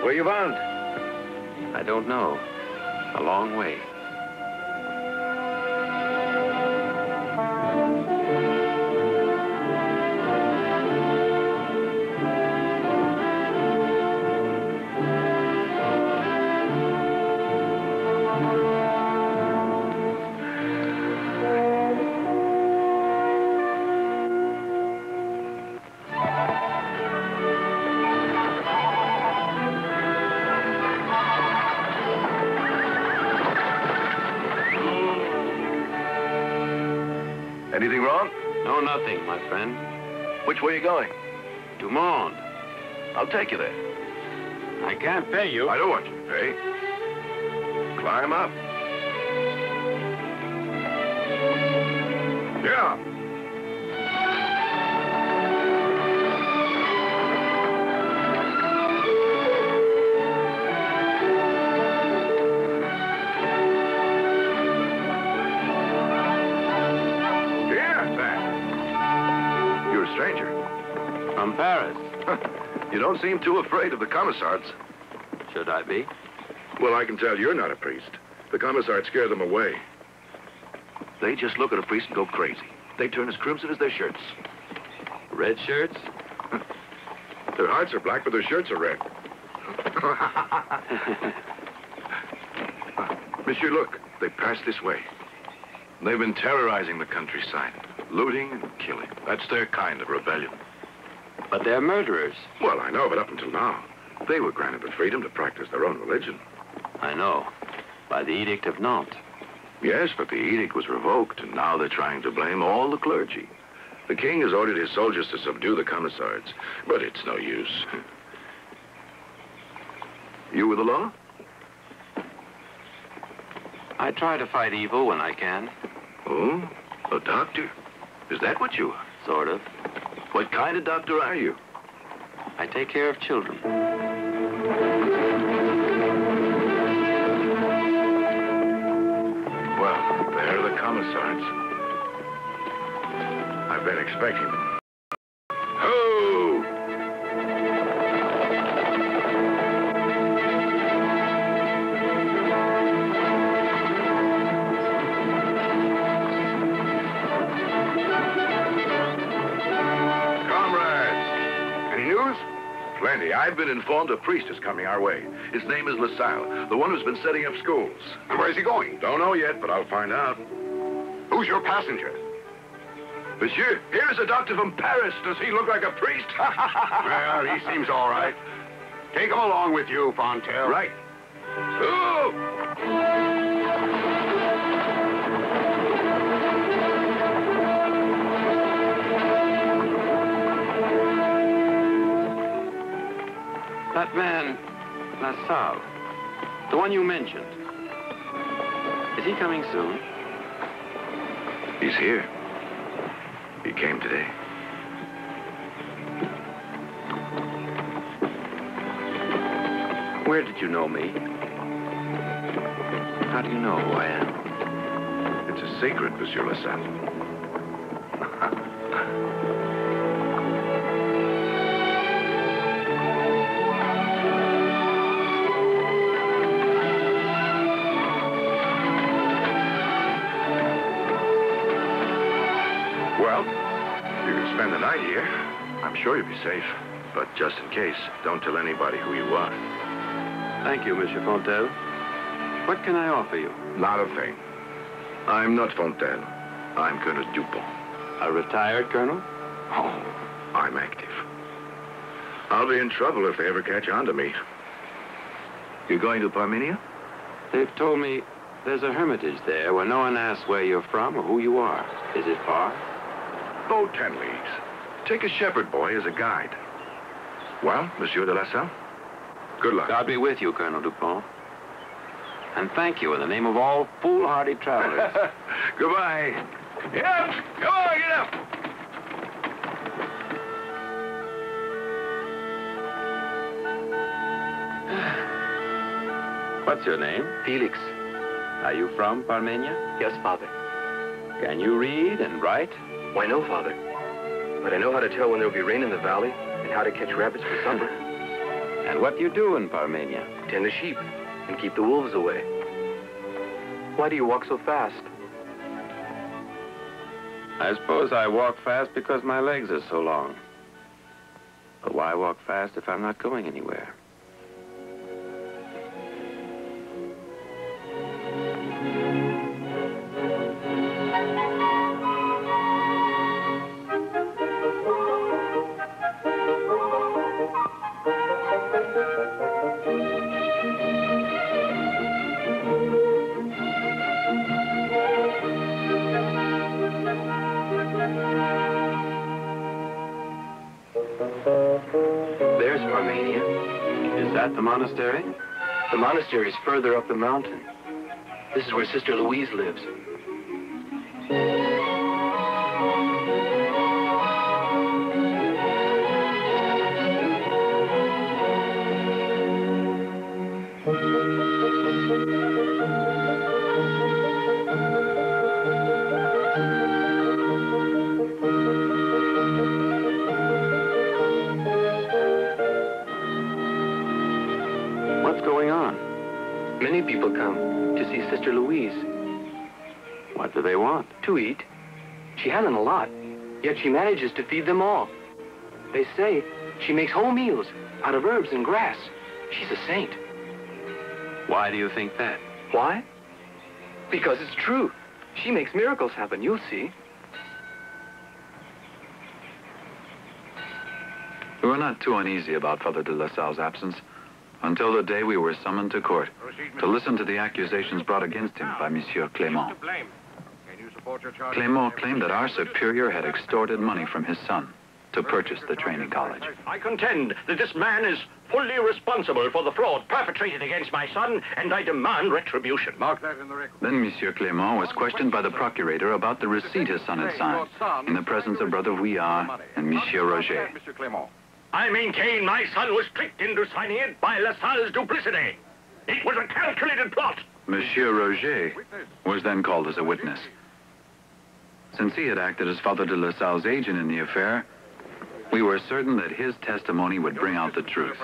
Where you bound? I don't know. A long way. Which way are you going? Du Monde. I'll take you there. I can't pay you. I don't want you to pay. Climb up. Yeah, you don't seem too afraid of the Camisards. Should I be? Well, I can tell you're not a priest. The Camisards scare them away. They just look at a priest and go crazy. They turn as crimson as their shirts. Red shirts? Their hearts are black, but their shirts are red. Monsieur, look. They passed this way. They've been terrorizing the countryside, looting and killing. That's their kind of rebellion. But they're murderers. Well, I know, but up until now, they were granted the freedom to practice their own religion. I know. By the Edict of Nantes. Yes, but the edict was revoked, and now they're trying to blame all the clergy. The king has ordered his soldiers to subdue the Camisards, but it's no use. You with the law? I try to fight evil when I can. Oh, a doctor? Is that what you are? Sort of. What kind of doctor are you? I take care of children. Well, there are the Camisards. I've been expecting them. Plenty. I've been informed a priest is coming our way. His name is LaSalle, the one who's been setting up schools. And where's he going? Don't know yet, but I'll find out. Who's your passenger? Monsieur, here's a doctor from Paris. Does he look like a priest? well, he seems all right. Take him along with you, Fontel. Right. That man, LaSalle, the one you mentioned. Is he coming soon? He's here. He came today. Where did you know me? How do you know who I am? It's a secret, Monsieur LaSalle. I'm sure you'll be safe. But just in case, don't tell anybody who you are. Thank you, Monsieur Fontaine. What can I offer you? Not a thing. I'm not Fontaine. I'm Colonel Dupont. A retired colonel? Oh, I'm active. I'll be in trouble if they ever catch on to me. You're going to Parmenia? They've told me there's a hermitage there where no one asks where you're from or who you are. Is it far? Oh, ten leagues. Take a shepherd boy as a guide. Well, Monsieur de La Salle, good luck. God be with you, Colonel Dupont. And thank you in the name of all foolhardy travelers. Goodbye. Get up! Come on, get up! What's your name? Felix. Are you from Parmenia? Yes, Father. Can you read and write? Why, no, Father. But I know how to tell when there'll be rain in the valley and how to catch rabbits for supper. And what do you do in Parmenia? Tend the sheep and keep the wolves away. Why do you walk so fast? I suppose I walk fast because my legs are so long. But why walk fast if I'm not going anywhere? Monastery? The monastery is further up the mountain. This is where Sister Louise lives. To eat. She hasn't a lot, yet she manages to feed them all. They say she makes whole meals out of herbs and grass. She's a saint. Why do you think that? Why? Because it's true. She makes miracles happen, you'll see. We were not too uneasy about Father de La Salle's absence. Until the day we were summoned to court to listen to the accusations brought against him by Monsieur Clément. Clément claimed that our superior had extorted money from his son to purchase the training college. I contend that this man is fully responsible for the fraud perpetrated against my son, and I demand retribution. Mark that in the record. Then Monsieur Clément was questioned by the procurator about the receipt his son had signed in the presence of Brother Vuillard and Monsieur Roger. Mr. Clément. I maintain my son was tricked into signing it by LaSalle's duplicity. It was a calculated plot. Monsieur Roger was then called as a witness. Since he had acted as Father de La Salle's agent in the affair, we were certain that his testimony would bring out the truth.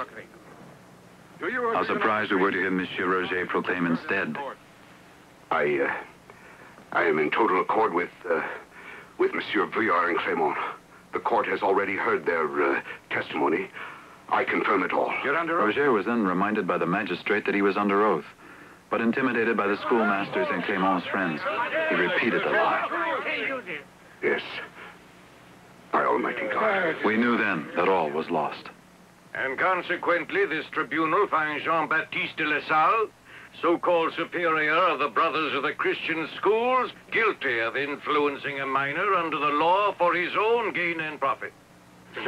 How surprised we were to hear Monsieur Roger proclaim instead. I, uh, I am in total accord with, uh, with Monsieur Vuillard and Clément. The court has already heard their uh, testimony. I confirm it all. Roger was then reminded by the magistrate that he was under oath. But intimidated by the schoolmasters and Clément's friends, he repeated the lie. Yes. By almighty God. We knew then that all was lost. And consequently, this tribunal finds Jean-Baptiste de La Salle, so-called superior of the Brothers of the Christian Schools, guilty of influencing a minor under the law for his own gain and profit. Said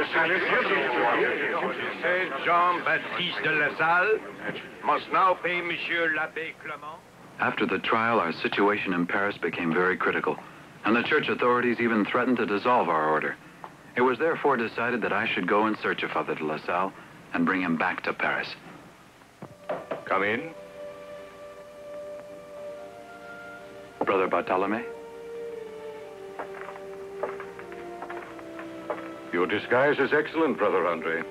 Jean-Baptiste de La Salle must now pay Monsieur l'Abbé Clement After the trial, our situation in Paris became very critical, and the church authorities even threatened to dissolve our order. It was therefore decided that I should go in search of Father de La Salle and bring him back to Paris. Come in. Brother Bartolome? Your disguise is excellent, Brother Andre.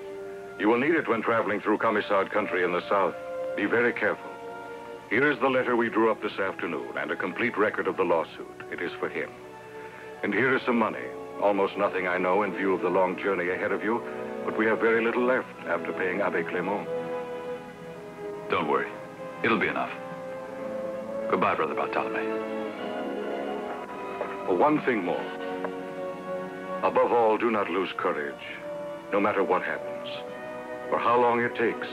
You will need it when traveling through Camisard country in the south. Be very careful. Here is the letter we drew up this afternoon and a complete record of the lawsuit. It is for him. And here is some money. Almost nothing I know in view of the long journey ahead of you, but we have very little left after paying Abbe Clément. Don't worry. It'll be enough. Goodbye, Brother Bartolome. Oh, one thing more. Above all, do not lose courage, no matter what happens, or how long it takes.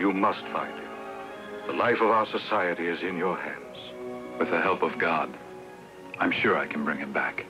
You must find him. The life of our society is in your hands. With the help of God, I'm sure I can bring him back.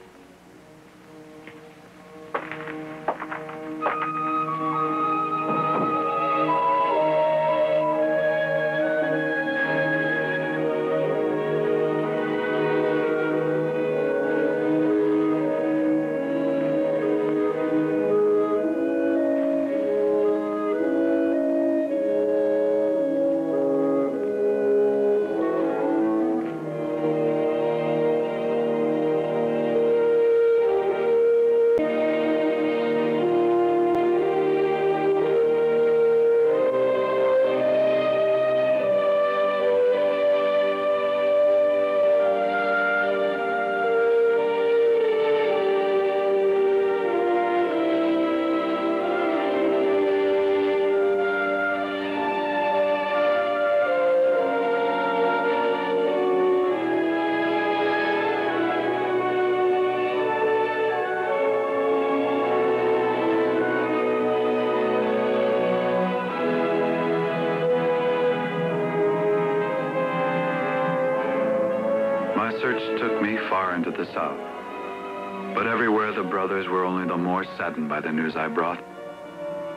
More saddened by the news I brought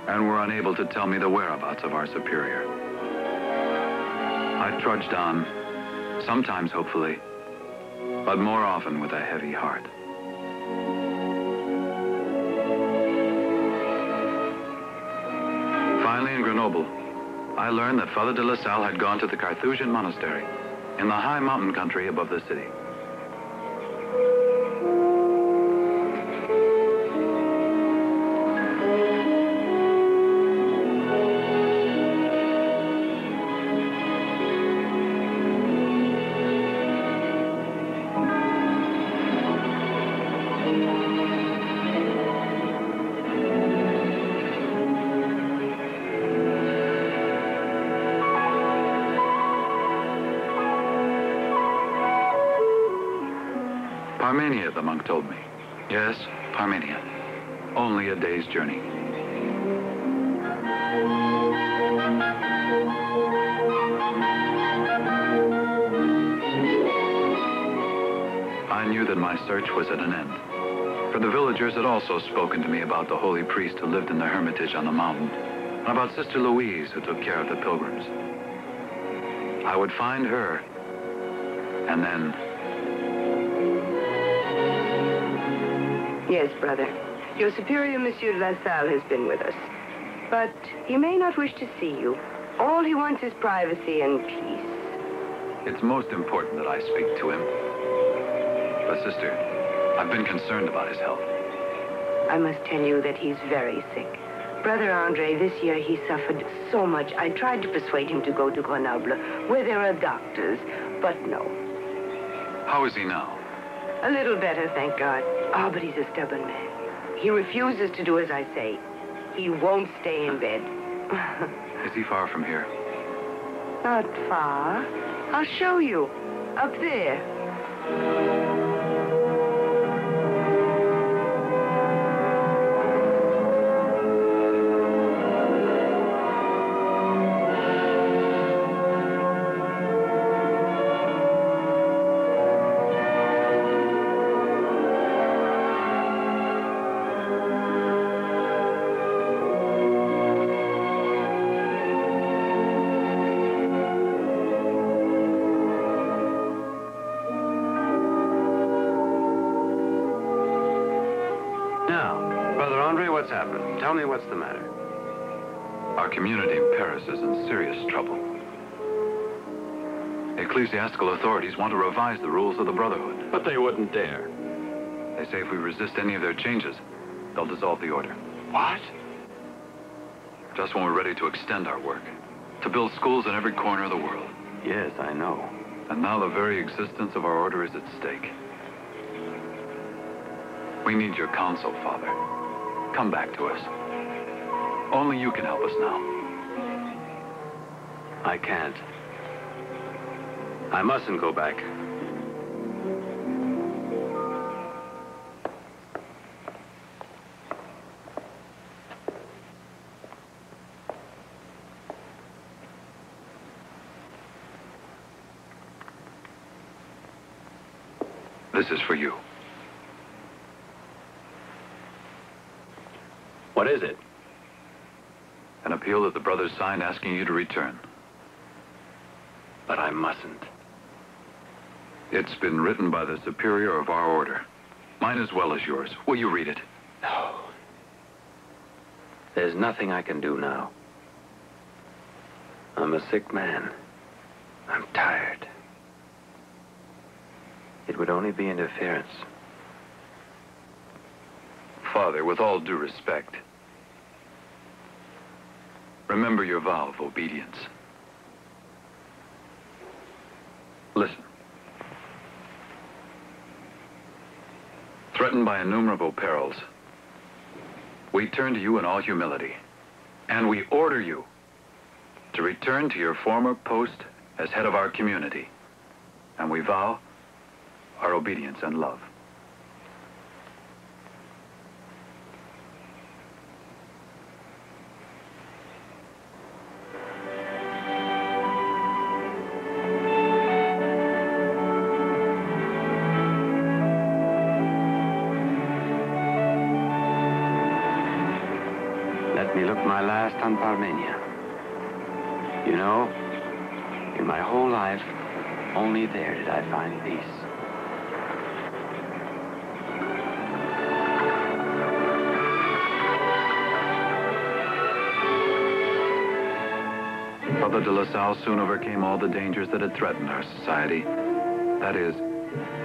and were unable to tell me the whereabouts of our superior. I trudged on, sometimes hopefully, but more often with a heavy heart. Finally, in Grenoble, I learned that Father de La Salle had gone to the Carthusian monastery in the high mountain country above the city. Told me. Yes, Parmenia. Only a day's journey. I knew that my search was at an end. For the villagers had also spoken to me about the holy priest who lived in the hermitage on the mountain, and about Sister Louise who took care of the pilgrims. I would find her, and then Yes, brother. Your superior, Monsieur de La Salle, has been with us. But he may not wish to see you. All he wants is privacy and peace. it's most important that I speak to him. But, sister, I've been concerned about his health. I must tell you that he's very sick. Brother Andre, this year he suffered so much. I tried to persuade him to go to Grenoble, where there are doctors, but no. How is he now? A little better, thank God. Oh, but he's a stubborn man. He refuses to do as I say. He won't stay in bed. Is he far from here? Not far. I'll show you. Up there. Andre, what's happened? Tell me what's the matter. Our community in Paris is in serious trouble. Ecclesiastical authorities want to revise the rules of the Brotherhood. But they wouldn't dare. They say if we resist any of their changes, they'll dissolve the order. What? Just when we're ready to extend our work, to build schools in every corner of the world. Yes, I know. And now the very existence of our order is at stake. We need your counsel, Father. Come back to us. Only you can help us now. I can't. I mustn't go back. This is for you. What is it? An appeal that the brothers signed asking you to return. But I mustn't. It's been written by the superior of our order. Mine as well as yours. Will you read it? No. There's nothing I can do now. I'm a sick man. I'm tired. It would only be interference. Father, with all due respect, remember your vow of obedience. Listen. Threatened by innumerable perils, we turn to you in all humility, and we order you to return to your former post as head of our community. And we vow our obedience and love. Father de La Salle soon overcame all the dangers that had threatened our society. That is,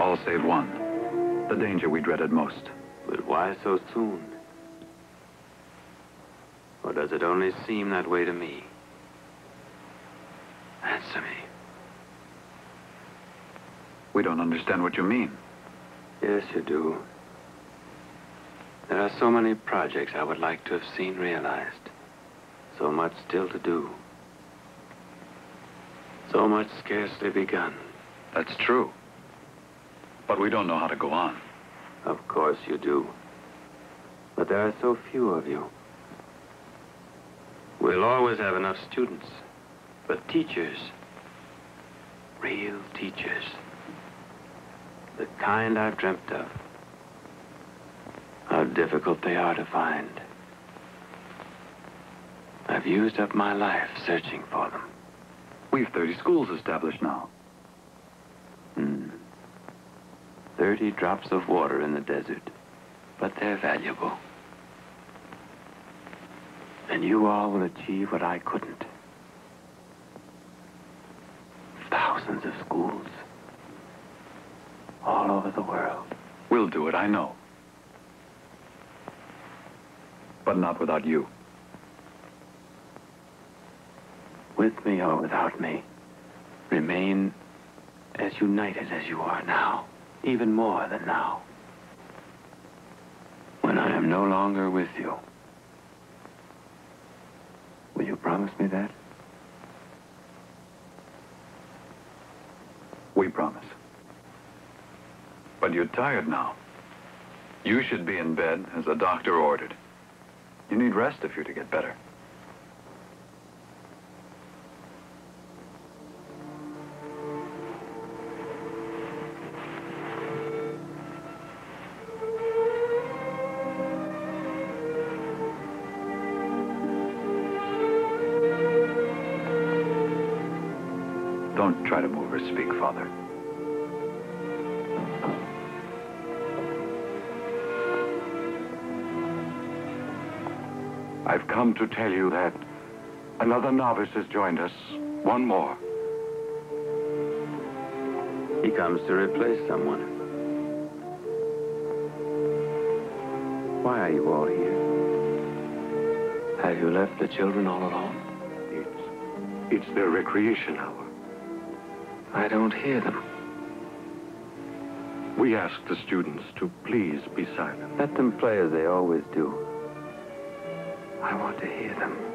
all save one. The danger we dreaded most. But why so soon? Or does it only seem that way to me? Answer me. We don't understand what you mean. Yes, you do. There are so many projects I would like to have seen realized. So much still to do. So much scarcely begun. That's true. But we don't know how to go on. Of course you do. But there are so few of you. We'll always have enough students. But teachers, real teachers, The kind I've dreamt of. How difficult they are to find. I've used up my life searching for them. We've 30 schools established now. Hmm. Thirty drops of water in the desert. But they're valuable. And you all will achieve what I couldn't. Thousands of schools. All over the world. We'll do it, I know. But not without you. With me or without me, remain as united as you are now, even more than now. When I am no longer with you, will you promise me that? We promise. But you're tired now. You should be in bed as the doctor ordered. You need rest if you're to get better. Try to move or speak, Father. I've come to tell you that another novice has joined us. One more. He comes to replace someone. Why are you all here? Have you left the children all alone? It's, it's their recreation hour. I don't hear them. We ask the students to please be silent. Let them play as they always do. I want to hear them.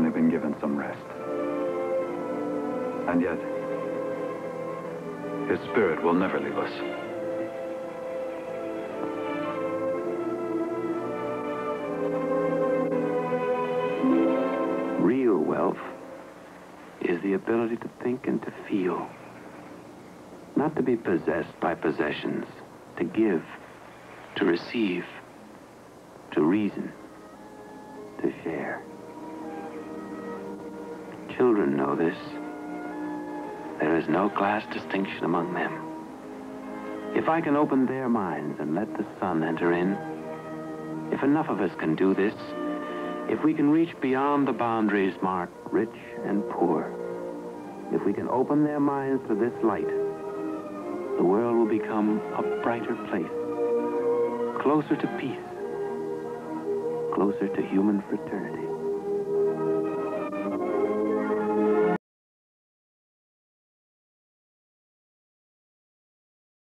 Finally been given some rest. And yet, his spirit will never leave us. Real wealth is the ability to think and to feel. Not to be possessed by possessions, to give, to receive, to reason, no class distinction among them. If I can open their minds and let the sun enter in, if enough of us can do this, if we can reach beyond the boundaries marked rich and poor, if we can open their minds to this light, the world will become a brighter place, closer to peace, closer to human fraternity.